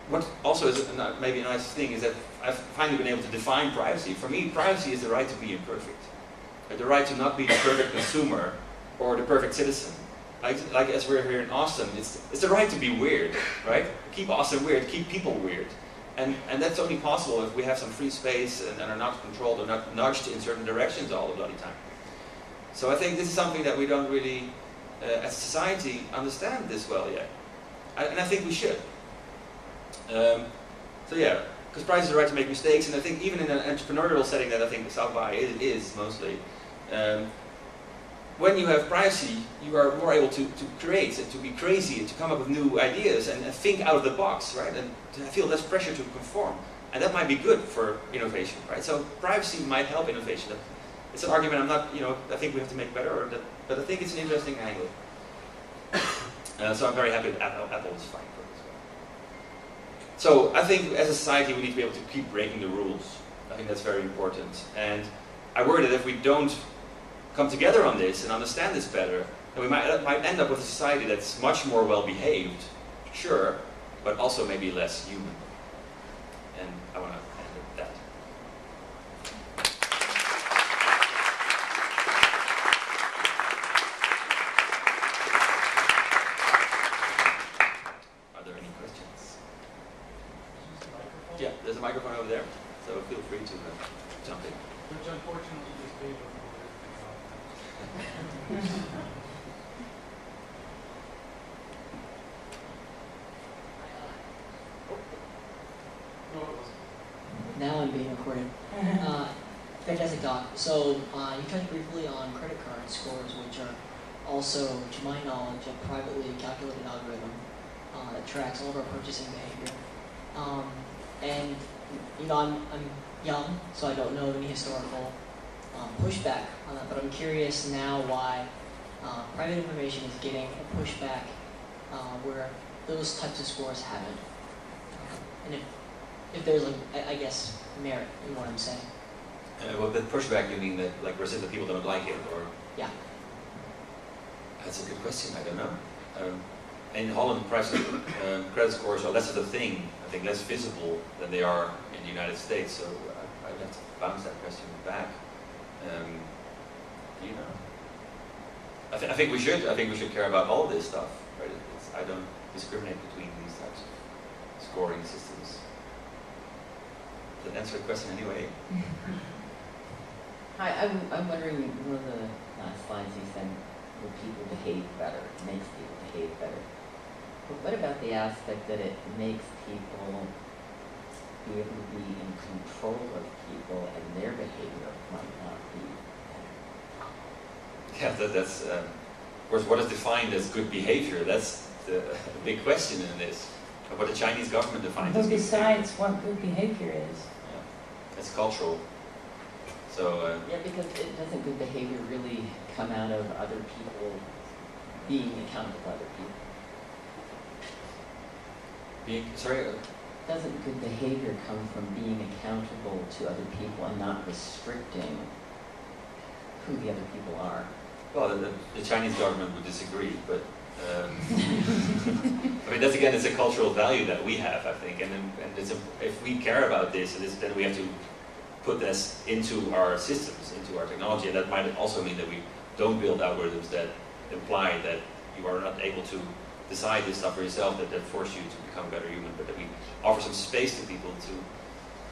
what also is uh, a, maybe a nice thing is that I've finally been able to define privacy. For me, privacy is the right to be imperfect, uh, the right to not be the perfect *coughs* consumer or the perfect citizen. Like, like as we're here in Austin, it's, it's the right to be weird, right? Keep Austin weird, keep people weird. And, and that's only possible if we have some free space and, and are not controlled or not nudged in certain directions all the bloody time. So I think this is something that we don't really uh, as a society understand this well yet. And I think we should. Um, so yeah, because price is right to make mistakes, and I think even in an entrepreneurial setting that I think South by is, is mostly, um, when you have privacy, you are more able to, to create and to be crazy and to come up with new ideas and, and think out of the box, right? And to feel less pressure to conform. And that might be good for innovation, right? So privacy might help innovation. It's an argument I'm not, you know, I think we have to make better, that, but I think it's an interesting angle. *coughs* Uh, so I'm very happy that Apple, Apple is fine for this. So I think as a society we need to be able to keep breaking the rules. I think that's very important. And I worry that if we don't come together on this and understand this better, then we might, might end up with a society that's much more well behaved, sure, but also maybe less human. And I want to microphone over there, so feel free to uh, jump in. Which unfortunately is paper Now I'm being recorded. *laughs* Uh, fantastic talk. So uh, you touched briefly on credit card scores, which are also, to my knowledge, a privately calculated algorithm uh, that tracks all of our purchasing behavior. Um, and you know, I'm, I'm young, so I don't know any historical um, pushback on that, but I'm curious now why uh, private information is getting a pushback uh, where those types of scores haven't. Uh, and if, if there's, like, I, I, guess, merit in what I'm saying. Uh, well, the pushback, you mean that, like, that people don't like it, or? Yeah. That's a good question, I don't know. Um, in Holland, um, credit scores are less of a thing, I think less visible than they are in the United States, so I, I'd have to bounce that question back. Um, you know, I, th I, think we should. I think we should care about all this stuff. Right? It's, I don't discriminate between these types of scoring systems. that answer the question anyway. *laughs* Hi, I'm, I'm wondering, one of the last slides you said, will people behave better, makes people behave better. But what about the aspect that it makes people be able to be in control of people and their behavior might not be better? Yeah, that, that's, um, of course, what is defined as good behavior? That's the *laughs* big question in this. What the Chinese government defines as besides good what good behavior is? Yeah, It's cultural. So, uh, Yeah, because it doesn't good behavior really come out of other people being accountable to other people? Being, sorry, uh, Doesn't good behavior come from being accountable to other people and not restricting who the other people are? well, the, the- Chinese government would disagree, but um, *laughs* I mean, that's again, it's a cultural value that we have, I think, and, and it's a, if we care about this, and this, then we have to put this into our systems, into our technology, and that might also mean that we don't build algorithms that imply that you are not able to decide this stuff for yourself, that, that force you to become a better human, but that we offer some space to people to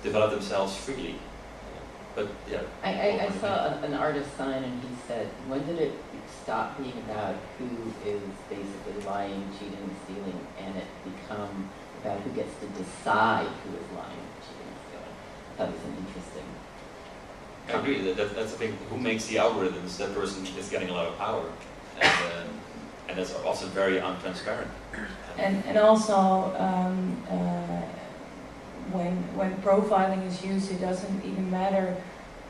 develop themselves freely. But yeah, I, I, I saw a- an artist sign and he said, when did it stop being about who is basically lying, cheating, and stealing, and it become about who gets to decide who is lying, cheating, and stealing? I thought it was an interesting. I agree. That, that, that's the thing. Who makes the algorithms? That person is getting a lot of power, and, uh, and that's also very untransparent. And, and also, um, uh, when, when profiling is used, it doesn't even matter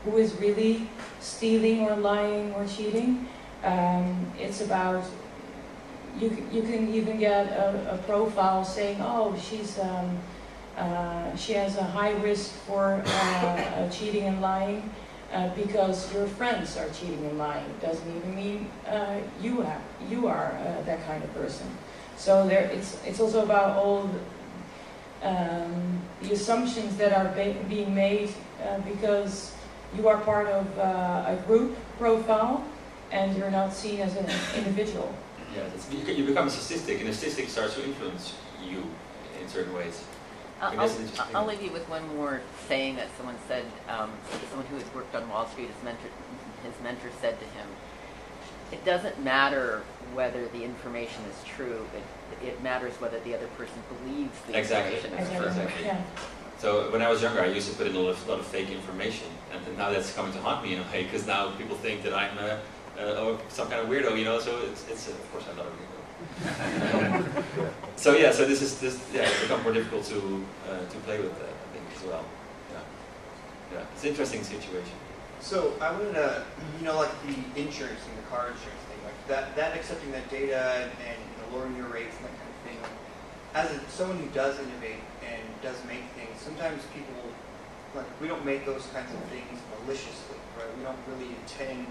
who is really stealing or lying or cheating. Um, it's about, you, you can even get a, a profile saying, oh, she's, um, uh, she has a high risk for uh, cheating and lying uh, because your friends are cheating and lying. Doesn't even mean uh, you, have, you are uh, that kind of person. So there, it's, it's also about all the, um, the assumptions that are being made uh, because you are part of uh, a group profile and you're not seen as an individual. Yeah, you become a statistic, and a statistic starts to influence you in certain ways. I I'll, I'll- I'll leave you with one more saying that someone said, um, someone who had worked on Wall Street, his mentor, his mentor said to him, it doesn't matter whether the information is true, it, it matters whether the other person believes the Exactly. information is Exactly. true. Exactly. Yeah. So when I was younger, I used to put in a lot of, lot of fake information, and now that's coming to haunt me in a way because now people think that I'm uh, uh, oh, some kind of weirdo, you know. So it's, it's uh, of course I'm not a weirdo. So yeah, so this is this yeah, it's become more difficult to uh, to play with that, I think as well. Yeah, yeah, it's an interesting situation. So I wanted to, you know, like the insurance thing, the car insurance thing, like that, that accepting that data and, and you know, lowering your rates and that kind of thing. As a, someone who does innovate and does make things, sometimes people, like we don't make those kinds of things maliciously, right? We don't really intend.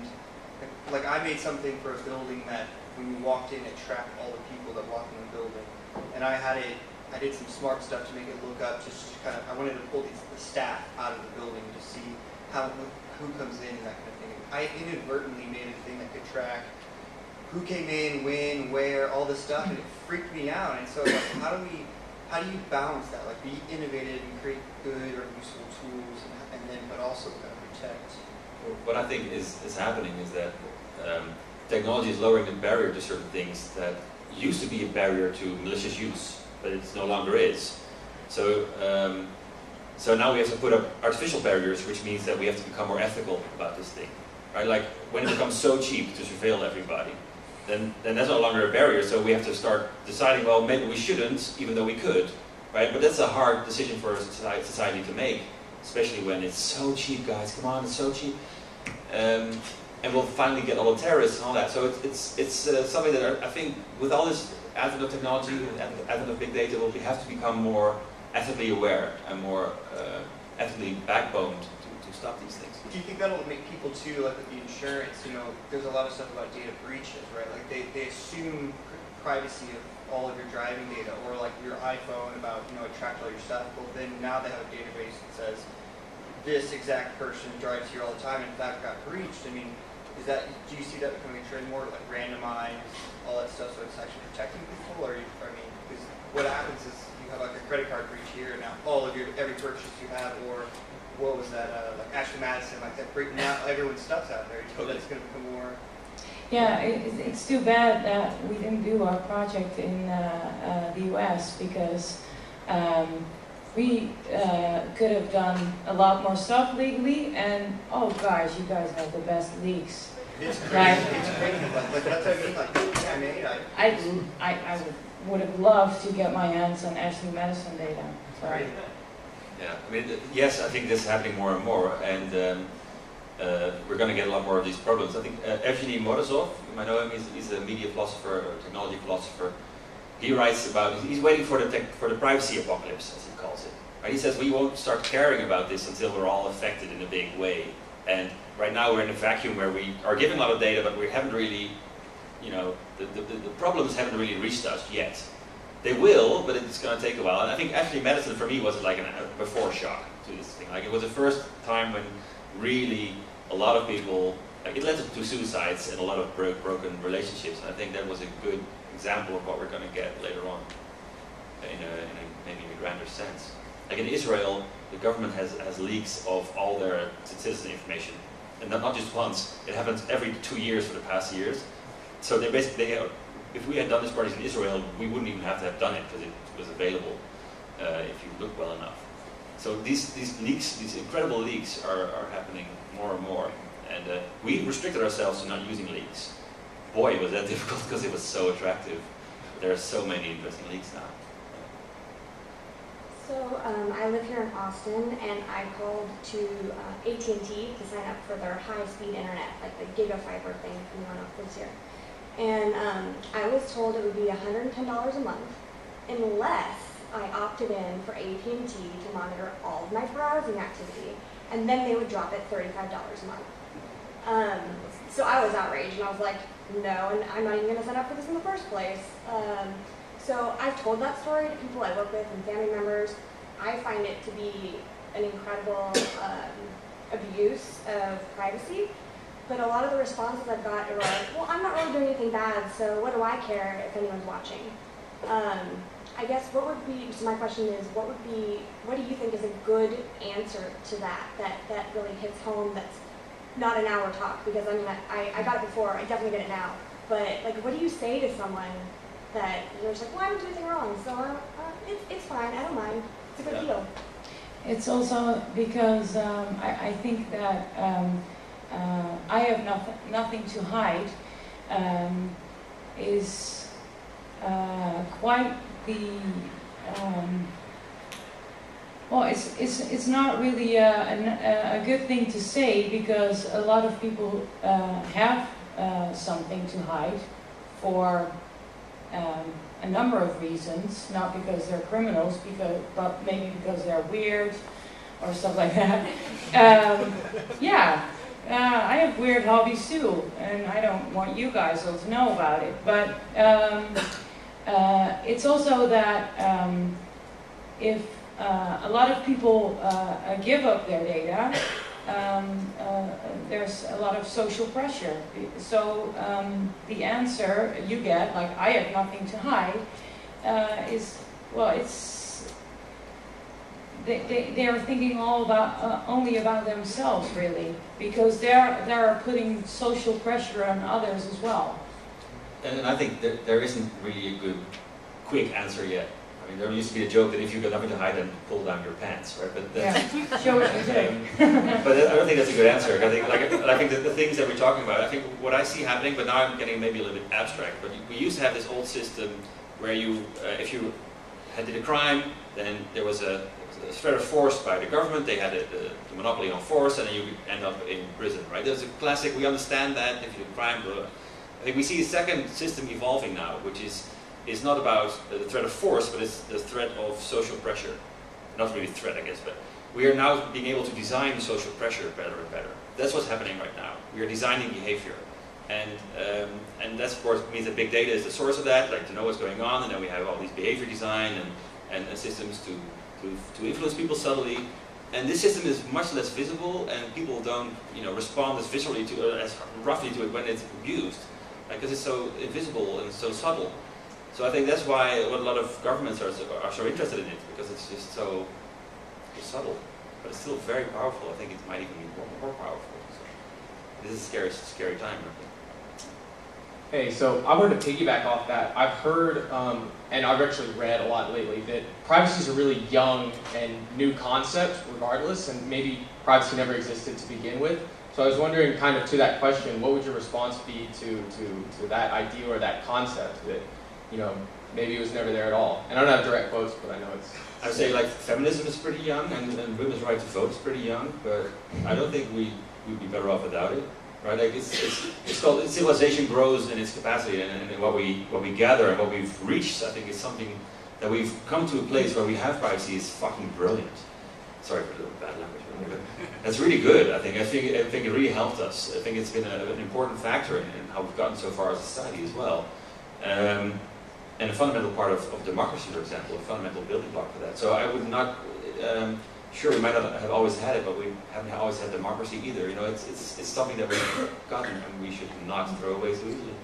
Like, like I made something for a building that when you walked in, it tracked all the people that walked in the building, and I had it. I did some smart stuff to make it look up, just kind of. I wanted to pull these, the staff out of the building to see how who comes in and that kind of thing. I inadvertently made a thing that could track who came in, when, where, all this stuff, and it freaked me out. And so, like, how do we, how do you balance that? Like, be innovative and create good or useful tools, and, and then, but also kind of protect. What I think is, is happening is that um, technology is lowering the barrier to certain things that used to be a barrier to malicious use, but it no longer is. So, um, so now we have to put up artificial barriers, which means that we have to become more ethical about this thing, right? Like when it becomes so cheap to surveil everybody, then then that's no longer a barrier. So we have to start deciding, well, maybe we shouldn't, even though we could, right? But that's a hard decision for a society to make, especially when it's so cheap, guys. Come on, it's so cheap. Um, and we'll finally get all the terrorists and all that. So it's it's, it's uh, something that I think with all this advent of technology and advent of big data, we'll have to become more ethically aware and more uh, ethically backboned to, to stop these things. Do you think that'll make people too, like with the insurance, you know, there's a lot of stuff about data breaches, right? Like they, they assume privacy of all of your driving data or like your iPhone about, you know, it all your stuff. Well, then now they have a database that says this exact person drives here all the time and in fact got breached. I mean, is that, do you see that becoming a trend more, like randomized, all that stuff, so it's actually protecting people? Or, you, I mean, because what happens is you have like a credit card breach here and now all of your every purchase you have, or what was that uh, like Ashley Madison, like that breaking out everyone's stuff's out there. You feel that's going to become more. Yeah, it, it- it's too bad that we didn't do our project in uh, uh, the US because um, we uh, could have done a lot more stuff legally. And oh gosh, you guys have the best leaks. It's crazy. Right. It's crazy. Like, like that's what I mean. Like I mean, I, I, I, I would, would have loved to get my hands on Ashley Madison data. Sorry. Yeah, I mean, yes, I think this is happening more and more, and um, uh, we're going to get a lot more of these problems. I think uh, Evgeny Morozov, you might know him, he's, he's a media philosopher, or technology philosopher. He writes about, he's waiting for the, tech, for the privacy apocalypse, as he calls it. Right? He says we won't start caring about this until we're all affected in a big way. And right now we're in a vacuum where we are given a lot of data, but we haven't really, you know, the, the, the problems haven't really reached us yet. They will, but it's going to take a while. And I think Ashley Madison for me was like an, a before shock to this thing. Like it was the first time when really a lot of people, like it led to suicides and a lot of bro- broken relationships. And I think that was a good example of what we're going to get later on in a, in a grander sense. Like in Israel, the government has, has leaks of all their citizen information. And not, just once, it happens every two years for the past years. So they basically, they, if we had done this project in Israel, we wouldn't even have to have done it because it was available uh, if you look well enough. So these, these leaks, these incredible leaks are, are happening more and more. And uh, we restricted ourselves to not using leaks. Boy, was that *laughs* difficult because it was so attractive. There are so many interesting leaks now. So um, I live here in Austin, and I called to uh, AT&T to sign up for their high-speed internet, like the GigaFiber thing if anyone else lives here. And um, I was told it would be $110 a month unless I opted in for AT&T to monitor all of my browsing activity, and then they would drop it $35 a month. Um, so I was outraged, and I was like, no, and I'm not even going to sign up for this in the first place. So I've told that story to people I work with and family members. I find it to be an incredible um, abuse of privacy. But a lot of the responses I've got are like, well, I'm not really doing anything bad, so what do I care if anyone's watching? Um, I guess what would be, so my question is, what would be, what do you think is a good answer to that, that, that really hits home that's not an hour talk? Because I mean, I, I got it before, I definitely get it now. But like, what do you say to someone that you're just like, well, I didn't do anything wrong, so uh, uh, it's, it's fine, I don't mind, it's a good Yeah. deal. It's also because um, I, I think that um, uh, I have nothing, nothing to hide um, is uh, quite the um, well, it's, it's, it's not really a, a, a good thing to say because a lot of people uh, have uh, something to hide for um, a number of reasons, not because they're criminals, because, but maybe because they're weird or stuff like that. Um, yeah, uh, I have weird hobbies too, and I don't want you guys all to know about it. But um, uh, it's also that um, if uh, a lot of people uh, uh, give up their data, um, uh, there's a lot of social pressure. So um, the answer you get, like I have nothing to hide, uh, is well, it's they, they, they are thinking all about uh, only about themselves really because they're they're putting social pressure on others as well. And, I think that there isn't really a good, quick answer yet. Mean, there used to be a joke that if you've got nothing to hide, then pull down your pants, right? But that's, Yeah, *laughs* show what you do. Um, but I don't think that's a good answer. I think, like, I think that the things that we're talking about, I think what I see happening, but now I'm getting maybe a little bit abstract. But we used to have this old system where you, uh, if you had did a crime, then there was a, a threat of force by the government. They had a, the, the monopoly on force, and then you could end up in prison, right? There's a classic. We understand that if you do crime, blah, blah. I think we see a second system evolving now, which is is not about the threat of force, but it's the threat of social pressure. Not really threat, I guess, but we are now being able to design social pressure better and better. That's what's happening right now. We are designing behavior. And, um, and that, of course, means that big data is the source of that, like to know what's going on, and then we have all these behavior design and, and, and systems to, to, to influence people subtly. And this system is much less visible, and people don't you know, respond as viscerally to, uh, as roughly to it when it's abused, because it's so invisible and so subtle. So I think that's why a lot of governments are so, are so interested in it because it's just so, subtle, but it's still very powerful. I think it might even be more, more powerful. So this is a scary, scary time. I think. Hey, so I wanted to piggyback off that. I've heard, um, and I've actually read a lot lately, that privacy is a really young and new concept, regardless, and maybe privacy never existed to begin with. So I was wondering, kind of to that question, what would your response be to, to, to that idea or that concept that, you know, maybe it was never there at all? And I don't have direct quotes, but I know it's. I would say like feminism is pretty young and, and women's right to vote is pretty young, but I don't think we would be better off without it. Right? Like it's, it's, it's called civilization grows in its capacity and, and what we what we gather and what we've reached I think is something that we've come to a place where we have privacy is fucking brilliant. Sorry for the bad language, but that's really good. I think I think I think it really helped us. I think it's been a, an important factor in, in how we've gotten so far as a society as well. Um, and a fundamental part of, of democracy, for example, a fundamental building block for that. So I would not, um, sure, we might not have always had it, but we haven't always had democracy either. You know, it's, it's, it's something that we've gotten and we should not throw away so easily.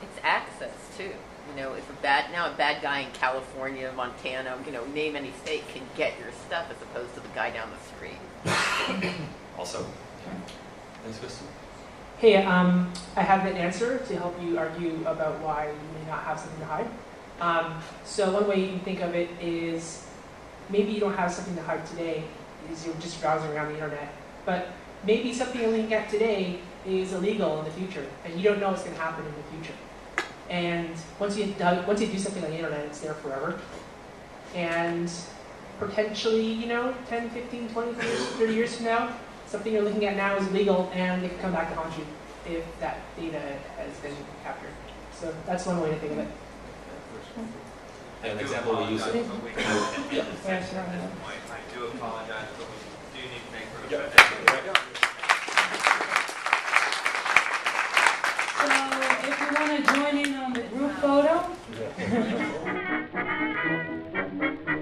It's access too. You know, if a bad now a bad guy in California, Montana, you know, name any state can get your stuff as opposed to the guy down the street. *coughs* Also, next question. Hey, um, I have an answer to help you argue about why you may not have something to hide. Um, so one way you can think of it is maybe you don't have something to hide today, is you're just browsing around the internet. But maybe something you're looking at today is illegal in the future, and you don't know what's going to happen in the future. And once you once you do something on the internet, it's there forever. And potentially, you know, 10, 15, 20, 30 years from now, something you're looking at now is legal and it can come back to haunt you if that data has been captured. So that's one way to think of it. An example we use. apologize, It. but we *laughs* *laughs* have ten Yeah. minutes Yeah, at sure. this point. I do apologize, but we do need to make room. Yeah. So if you want to join in on the group photo, *laughs*